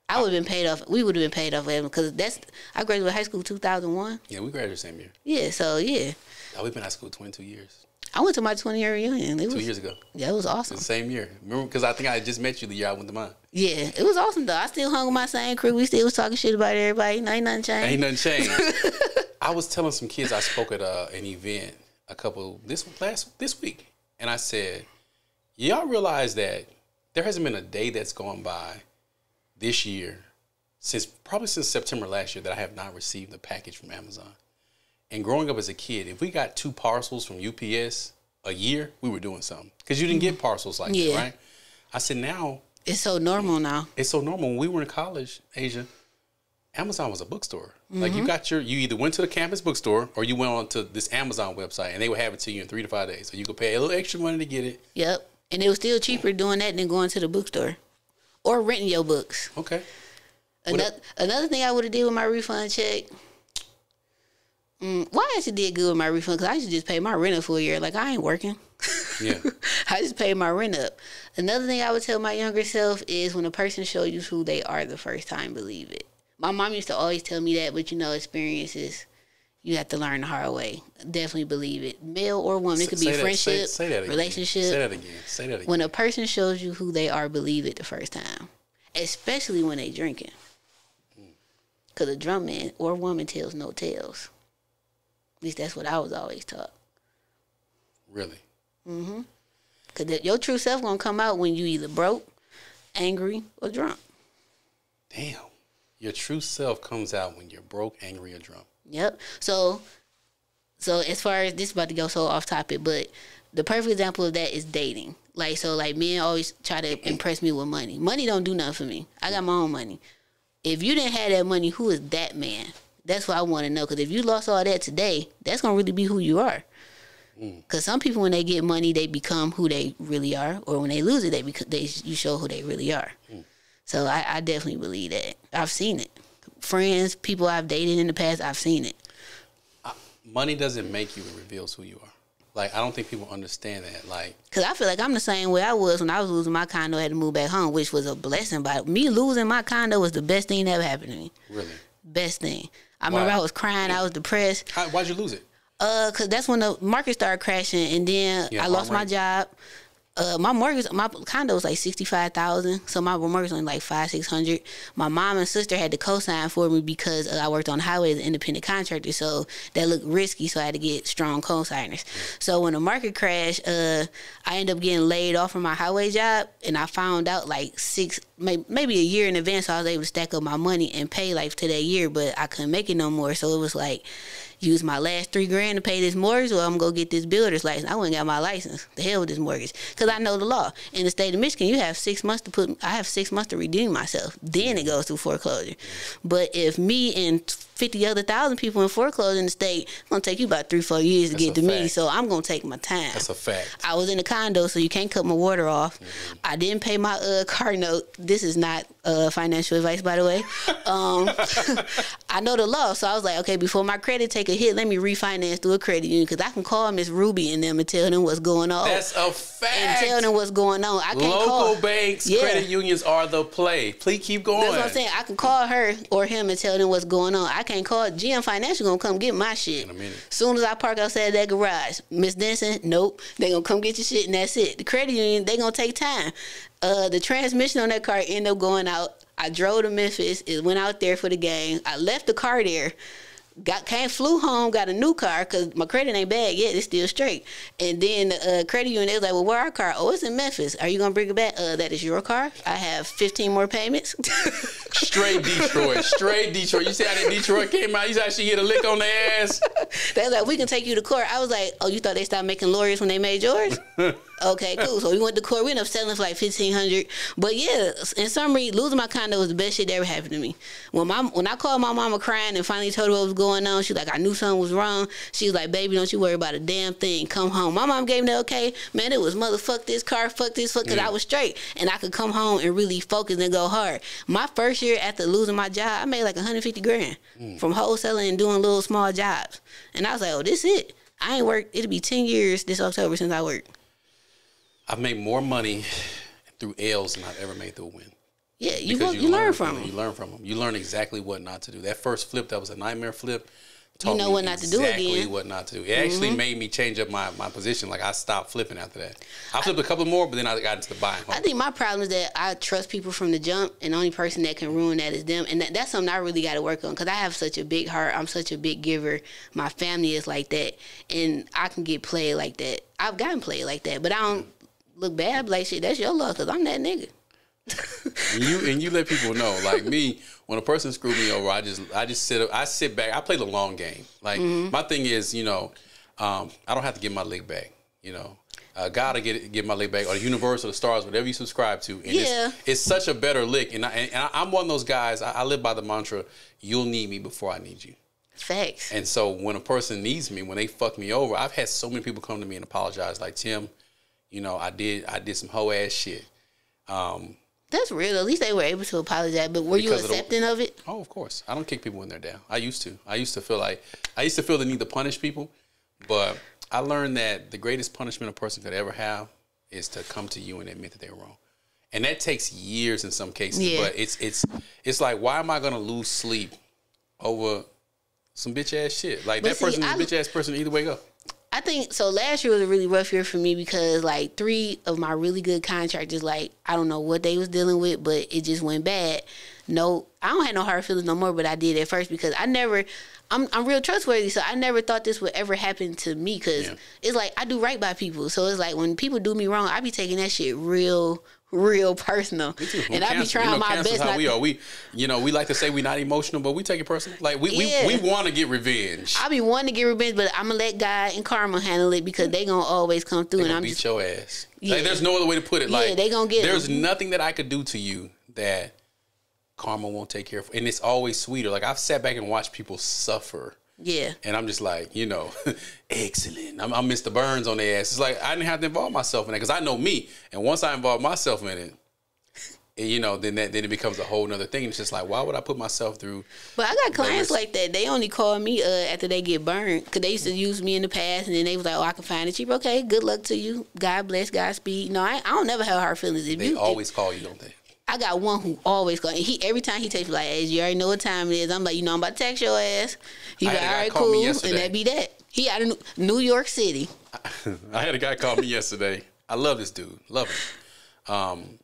I would have been paid off. We would have been paid off because that's I graduated high school 2001. Yeah, we graduated the same year. Yeah, so yeah, Oh, we've been out of school 22 years. I went to my 20 year reunion. It Two was years ago. yeah, it was awesome. The same year. Remember? Because I think I just met you the year I went to mine. Yeah, it was awesome though. I still hung with my same crew. We still was talking shit about everybody. Ain't nothing changed. Ain't nothing changed. I was telling some kids I spoke at uh, an event a couple this last this week, and I said, "Y'all realize that there hasn't been a day that's gone by this year since probably since September last year that I have not received a package from Amazon. And growing up as a kid, if we got two parcels from UPS a year, we were doing something because you didn't get parcels like Yeah. that, right? I said now It's so normal now. it's so normal. When we were in college, Asia, Amazon was a bookstore. Like you mm-hmm. got your, you either went to the campus bookstore or you went on to this Amazon website and they would have it to you in three to five days. So you could pay a little extra money to get it. Yep, and it was still cheaper doing that than going to the bookstore or renting your books. Okay. Another another thing I would have did with my refund check. Mm, why I actually did good with my refund because I should just pay my rent up for a year. Like I ain't working. Yeah. I just paid my rent up. Another thing I would tell my younger self is when a person shows you who they are the first time, believe it. My mom used to always tell me that, but you know, experiences you have to learn the hard way. Definitely believe it. Male or woman, it could be Say that- friendship, say- say that again. relationship. Say that again. Say that again. When a person shows you who they are, believe it the first time, especially when they drinking. Because a drunk man or woman tells no tales. At least that's what I was always taught. really. Mm-hmm. Because your true self gonna come out when you either broke, angry, or drunk. Damn. Your true self comes out when you're broke, angry, or drunk. Yep. So, so as far as this is about to go so off topic, but the perfect example of that is dating. Like so, like men always try to impress me with money. Money don't do nothing for me. I got my own money. If you didn't have that money, who is that man? That's what I want to know. Because if you lost all that today, that's gonna really be who you are. Mm. Because some people, when they get money, they become who they really are, or when they lose it, they bec- they you show who they really are. Mm. So I, I definitely believe that. I've seen it. Friends, people I've dated in the past, I've seen it. Money doesn't make you, it reveals who you are. Like, I don't think people understand that. Like, Cause I feel like I'm the same way I was when I was losing my condo. I had to move back home, which was a blessing. But me losing my condo was the best thing that ever happened to me. really. Best thing. I remember? I was crying. I was depressed. How, why'd you lose it? Uh, cause that's when the market started crashing, and then Yeah, I lost my job. Uh, my mortgage, my condo was like sixty five thousand, so my mortgage was only like five six hundred. My mom and sister had to co-sign for me because uh, I worked on the highway as an independent contractor, so that looked risky. So I had to get strong co-signers. So when the market crashed, uh, I ended up getting laid off from my highway job, and I found out like six, maybe a year in advance. So I was able to stack up my money and pay like to that year, but I couldn't make it no more. So it was like use my last three grand to pay this mortgage, or I'm gonna get this builder's license. I went and got my license. The hell with this mortgage, because I know the law. In the state of Michigan, you have six months to put. I have six months to redeem myself. Then it goes through foreclosure. But if me and fifty other thousand people in foreclosure in the state, it's gonna take you about three, four years to That's get to me. So I'm gonna take my time. That's a fact. I was in a condo, so you can't cut my water off. I didn't pay my uh, car note. This is not uh, financial advice, by the way. Um, I know the law, so I was like, okay, before my credit take a hit, let me refinance through a credit union because I can call Miss Ruby and them and tell them what's going on. That's a fact. and tell them what's going on. I can't Local call. banks, Yeah. credit unions are the play. Please keep going. That's what I'm saying. I can call her or him and tell them what's going on. I can't call GM Financial gonna come get my shit. In a minute. Soon as I park outside that garage, Miss Denson, nope. They gonna come get your shit and that's it. The credit union, they gonna take time. Uh, the transmission on that car ended up going out. I drove to Memphis. It went out there for the game. I left the car there. Got came flew home, got a new car because my credit ain't bad yet. It's still straight. And then the uh, credit union they was like, "Well, where our car? Oh, it's in Memphis. Are you gonna bring it back? Uh, that is your car. I have 15 more payments. Straight Detroit. Straight Detroit. You see how that Detroit came out? You see how she hit a lick on the ass? They was like, we can take you to court. I was like, oh, you thought they stopped making lawyers when they made yours? okay, cool. So we went to court. We ended up selling for like fifteen hundred. But yeah, in summary, losing my condo was the best shit that ever happened to me. When my when I called my mama crying and finally told her what was going on, she was like, I knew something was wrong. She was like, baby, don't you worry about a damn thing. Come home. My mom gave me the okay. Man, it was motherfuck this car, fuck this, fuck, because I was straight and I could come home and really focus and go hard. My first year after losing my job, I made like 150 grand mm. from wholesaling and doing little small jobs. And I was like, oh, this it. I ain't worked. It'll be 10 years this October since I worked. I've made more money through L's than I've ever made through a win. Yeah, you Because go, you, learn from them. You learn from them. You learn exactly what not to do. That first flip, that was a nightmare flip. You know what not to do exactly again. Mm-hmm. what not to do. It actually made me change up my, my position. Like I stopped flipping after that. I flipped a couple more, but then I got into the buying. I think my problem is that I trust people from the jump, and the only person that can ruin that is them. And that, that's something I really got to work on because I have such a big heart. I'm such a big giver. My family is like that, and I can get played like that. I've gotten played like that, but I don't look bad. I'm Like shit, that's your luck because I'm that nigga. and you and you let people know. Like me, when a person screwed me over, I just I just sit I sit back. I play the long game. Like Mm-hmm. my thing is, you know, um, I don't have to get my leg back. You know, uh, God to get get my leg back, or the universe, or the stars, whatever you subscribe to. And Yeah. it's, it's such a better lick. And, I, and I- I'm one of those guys. I, I live by the mantra: "You'll need me before I need you." Facts. And so when a person needs me, when they fuck me over, I've had so many people come to me and apologize. Like Tim, you know, I did I did some hoe ass shit. Um, That's real. At least they were able to apologize. But were you Because of the- accepting of it? Oh, of course. I don't kick people when they're down. I used to. I used to feel like I used to feel the need to punish people, but I learned that the greatest punishment a person could ever have is to come to you and admit that they're wrong. And that takes years in some cases, Yeah. but it's it's it's like why am I going to lose sleep over some bitch ass shit? Like But that see, person is I- a bitch ass person either way go. I think so. Last year was a really rough year for me because like three of my really good contractors, like I don't know what they was dealing with, but it just went bad. No, I don't have no hard feelings no more, but I did at first because I never. I'm I'm real trustworthy, so I never thought this would ever happen to me because Yeah. it's like I do right by people. So it's like when people do me wrong, I be taking that shit real, real personal, and I be trying my best how we are. We, you know, we like to say we're not emotional, but we take it personal. Like we, Yeah. we, we want to get revenge. I be wanting to get revenge, but I'm gonna let God and karma handle it because they gonna always come through, and I'm beat just your ass. Yeah. Like, there's no other way to put it. Yeah, Like they gonna get There's them. nothing that I could do to you that karma won't take care of, and it's always sweeter. Like I've sat back and watched people suffer, yeah. and I'm just like, you know, excellent. I'm, I'm Mr. Burns on their ass. It's like I didn't have to involve myself in that because I know me, and once I involve myself in it. eh, You know, then that then it becomes a whole nother thing. It's just like, why would I put myself through? But I got clients like that. They only call me uh, after they get burned because they used to use me in the past, and then they was like, "Oh, I can find it cheap." Okay, good luck to you. God bless, Godspeed. No, I, I don't never have hard feelings. If They you, always call you, don't they? I got one who always call. He every time he texts me like, "Hey, you already know what time it is." I'm like, "You know, I'm about to text your ass." He like, "All right, cool," and that be that. He out of New- New York City. I had a guy call me yesterday. I love this dude. Love him. Um,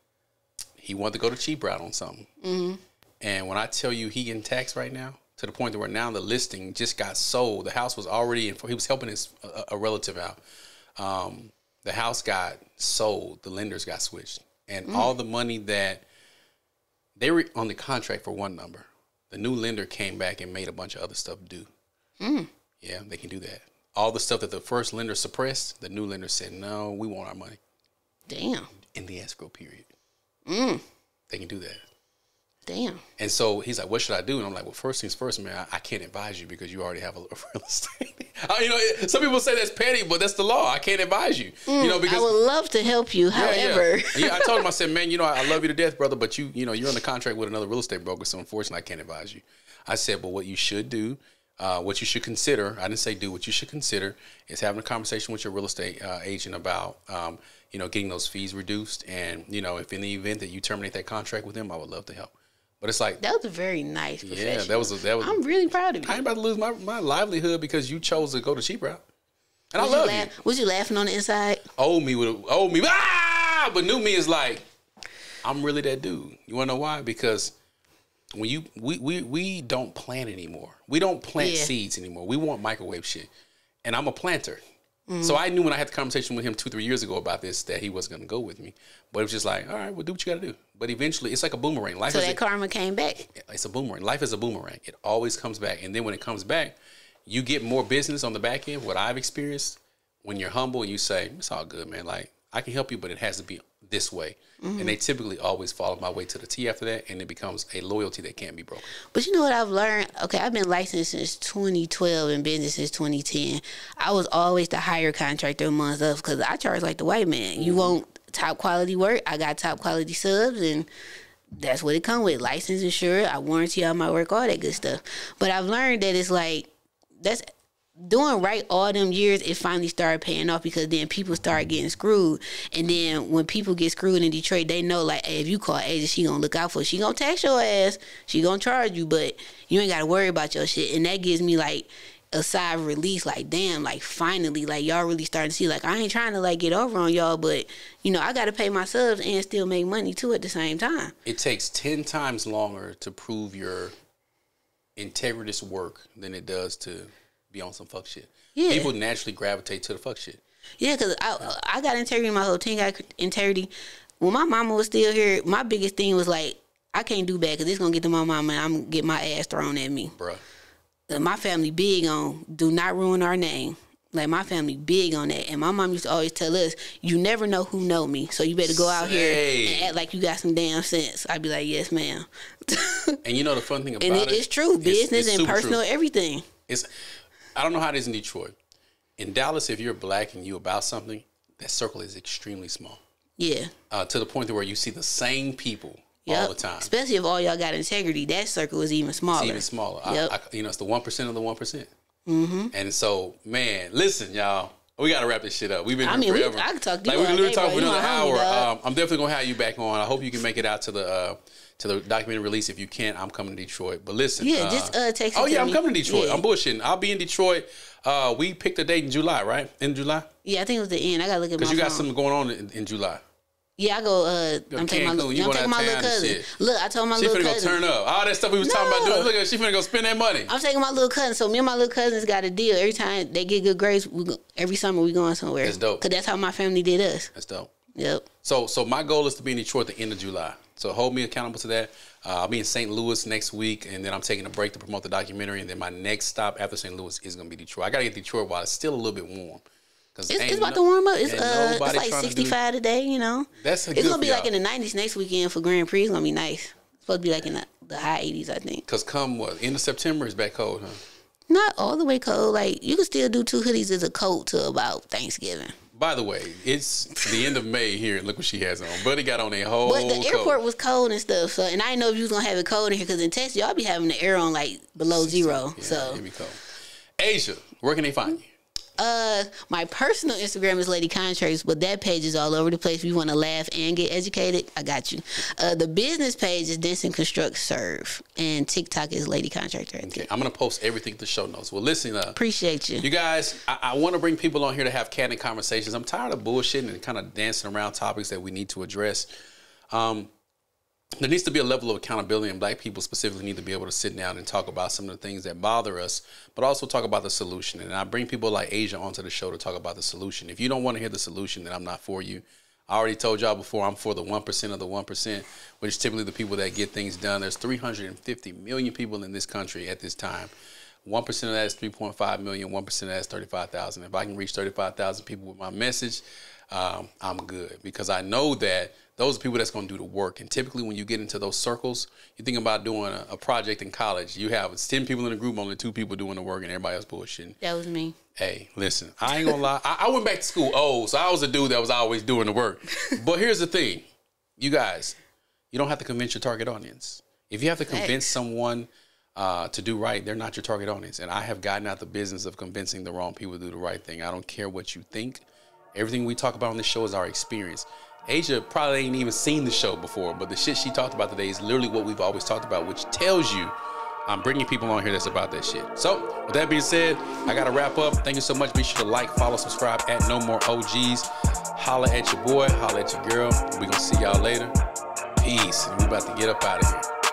he wanted to go to cheap route on something. Mm-hmm. And when I tell you he getting taxed right now, to the point that where now the listing just got sold. The house was already in. He was helping his a, a relative out. Um, the house got sold. The lenders got switched, and Mm. all the money that they were on the contract for one number. The new lender came back and made a bunch of other stuff due. Mm. Yeah, they can do that. All the stuff that the first lender suppressed, the new lender said, "No, we want our money Damn, in the escrow period." Mm. They can do that. Damn. And so he's like, "What should I do?" And I'm like, "Well, first things first, man. I, I can't advise you because you already have a, real estate. You know, some people say that's petty, but that's the law. I can't advise you. you know, because I would love to help you. yeah, However, yeah. yeah, I told him, I said, man, you know, I, I love you to death, brother, but you, you know, you're on the contract with another real estate broker, so unfortunately, I can't advise you. I said, but what you should do, uh, what you should consider, I didn't say do, what you should consider is having a conversation with your real estate uh, agent about, um, you know, getting those fees reduced, and you know, if in the event that you terminate that contract with them, I would love to help. But it's like, that was a very nice. yeah, that was a, that was. I'm really proud of you. I ain't about to lose my, my livelihood because you chose to go the cheap route. And was I love you, you. was you laughing on the inside? Old me would old me, ah! But new me is like, I'm really that dude. You wanna know why? Because when you we we we don't plant anymore. We don't plant Yeah. seeds anymore. We want microwave shit. And I'm a planter. Mm-hmm. So I knew when I had the conversation with him two, three years ago about this that he wasn't gonna go with me. But it was just like, all right, well do what you gotta do. But eventually it's like a boomerang. Life So that a, karma came back. it's a boomerang. Life is a boomerang. It always comes back. And then when it comes back, you get more business on the back end. What I've experienced, when you're humble and you say, it's all good, man. Like, I can help you, but it has to be this way. And mm-hmm. they typically always follow my way to the T after that. And it becomes a loyalty that can't be broken. But you know what I've learned? Okay, I've been licensed since 2012 and business since 2010. I was always the higher contractor amongst us because I charge like the white man. You mm-hmm. want top quality work? I got top quality subs and that's what it come with. License insured, I warranty all my work, all that good stuff. But I've learned that it's like that's doing right all them years it finally started paying off because then people started getting screwed. And then when people get screwed in detroit they know like hey, if you call Asia she gonna look out for you. she gonna tax your ass. She gonna charge you but you ain't gotta worry about your shit. And that gives me like a sigh of release like damn like finally like y'all really starting to see like i ain't trying to like get over on y'all but you know i gotta pay my subs and still make money too at the same time. It takes 10 times longer to prove your integritous work than it does to be on some fuck shit. Yeah. People naturally gravitate to the fuck shit. Yeah, cause I I got integrity. My whole team got integrity. When my mama was still here, my biggest thing was like, I can't do bad because it's gonna get to my mama and I'm gonna get my ass thrown at me. Bruh. My family big on do not ruin our name. Like my family big on that, and my mom used to always tell us, "You never know who know me, so you better go out here and act like you got some damn sense." I'd be like, "Yes, ma'am," And you know the fun thing about and it? it is true, business it's and super true. personal, everything. it's I don't know how it is in Detroit. In Dallas, if you're black and you about something, that circle is extremely small. Yeah, Uh, to the point where you see the same people Yep. all the time. Especially if all y'all got integrity, that circle is even smaller. It's even smaller. Yep. I, I, you know, it's the one percent of the one Mm-hmm. And so, man, listen, y'all. We gotta wrap this shit up. We've been I mean, we- forever. I could talk to like you we can literally day, talk bro. for another hour. Um, I'm definitely gonna have you back on. I hope you can make it out to the uh, to the documentary release if you can't, I'm coming to Detroit. But listen, Yeah, just, uh, text Oh yeah, I'm me. coming to Detroit. Yeah. I'm bushing. I'll be in Detroit. Uh, we picked a date in July, right? In July, Yeah, I think it was the end. I gotta look at my because you got phone. something going on in, in July. Yeah, I go. Uh, I'm taking my, You I'm taking my little cousin. Look, I told my She little finna go cousin. turn up. All that stuff we was talking about doing. Look at she finna go spend that money. I'm taking my little cousin. So me and my little cousins got a deal. Every time they get good grades, we go, every summer we going somewhere. That's dope. Cause that's how my family did us. That's dope. Yep. So, so my goal is to be in Detroit at the end of July. So hold me accountable to that. Uh, I'll be in St. Louis next week, and then I'm taking a break to promote the documentary. And then my next stop after St. Louis is gonna be Detroit. I gotta get Detroit while it's still a little bit warm. Cause It's, it's about no- to warm up. It's uh, it's like trying to do- 65 today. You know. That's a It's gonna be like in the 90s next weekend for Grand Prix. It's gonna be nice. It's supposed to be like in the, the high 80s, I think. Cause come what end of September is back cold, huh? Not all the way cold. Like you can still do two hoodies as a coat to about Thanksgiving. By the way, it's the end of May here, and look what she has on. Buddy got on a whole. But the coat. airport was cold and stuff. So, and I didn't know if you was gonna have it cold in here because in Texas y'all be having the air on like below zero. Yeah, so here we go. Asia, where can they find you? Uh, my personal Instagram is Lady Contracts, but that page is all over the place. If you want to laugh and get educated, I got you. Uh, the business page is Denson Construct Serve, and TikTok is Lady Contractor. Okay, I'm gonna post everything to the show notes. Well, listen, uh, Appreciate you. You guys, I, I want to bring people on here to have candid conversations. I'm tired of bullshitting and kind of dancing around topics that we need to address. Um, there needs to be a level of accountability, and black people specifically need to be able to sit down and talk about some of the things that bother us, but also talk about the solution. And I bring people like Asia onto the show to talk about the solution. If you don't want to hear the solution, then I'm not for you. I already told y'all before, I'm for the 1% of the 1%, which is typically the people that get things done. There's 350 million people in this country at this time. 1% of that is 3.5 million, 1% of that is 35,000. If I can reach 35,000 people with my message, um, I'm good because I know that those are people that's going to do the work. And typically, when you get into those circles, you think about doing a, a project in college. You have it's 10 people in the group, only two people doing the work, and everybody else bullshitting. that was me. Hey, listen, I ain't gonna lie. I, I went back to school old, so I was a dude that was always doing the work. But here's the thing, you guys, you don't have to convince your target audience. If you have to convince Facts. someone uh, to do right, they're not your target audience. And I have gotten out the business of convincing the wrong people to do the right thing. I don't care what you think. Everything we talk about on this show is our experience. Asia probably ain't even seen the show before, but the shit she talked about today is literally what we've always talked about, which tells you I'm bringing people on here that's about that shit. So, with that being said, I gotta wrap up. Thank you so much. Be sure to like, follow, subscribe at No More OGs. Holla at your boy, holla at your girl. We gonna see y'all later. Peace. And we about to get up out of here.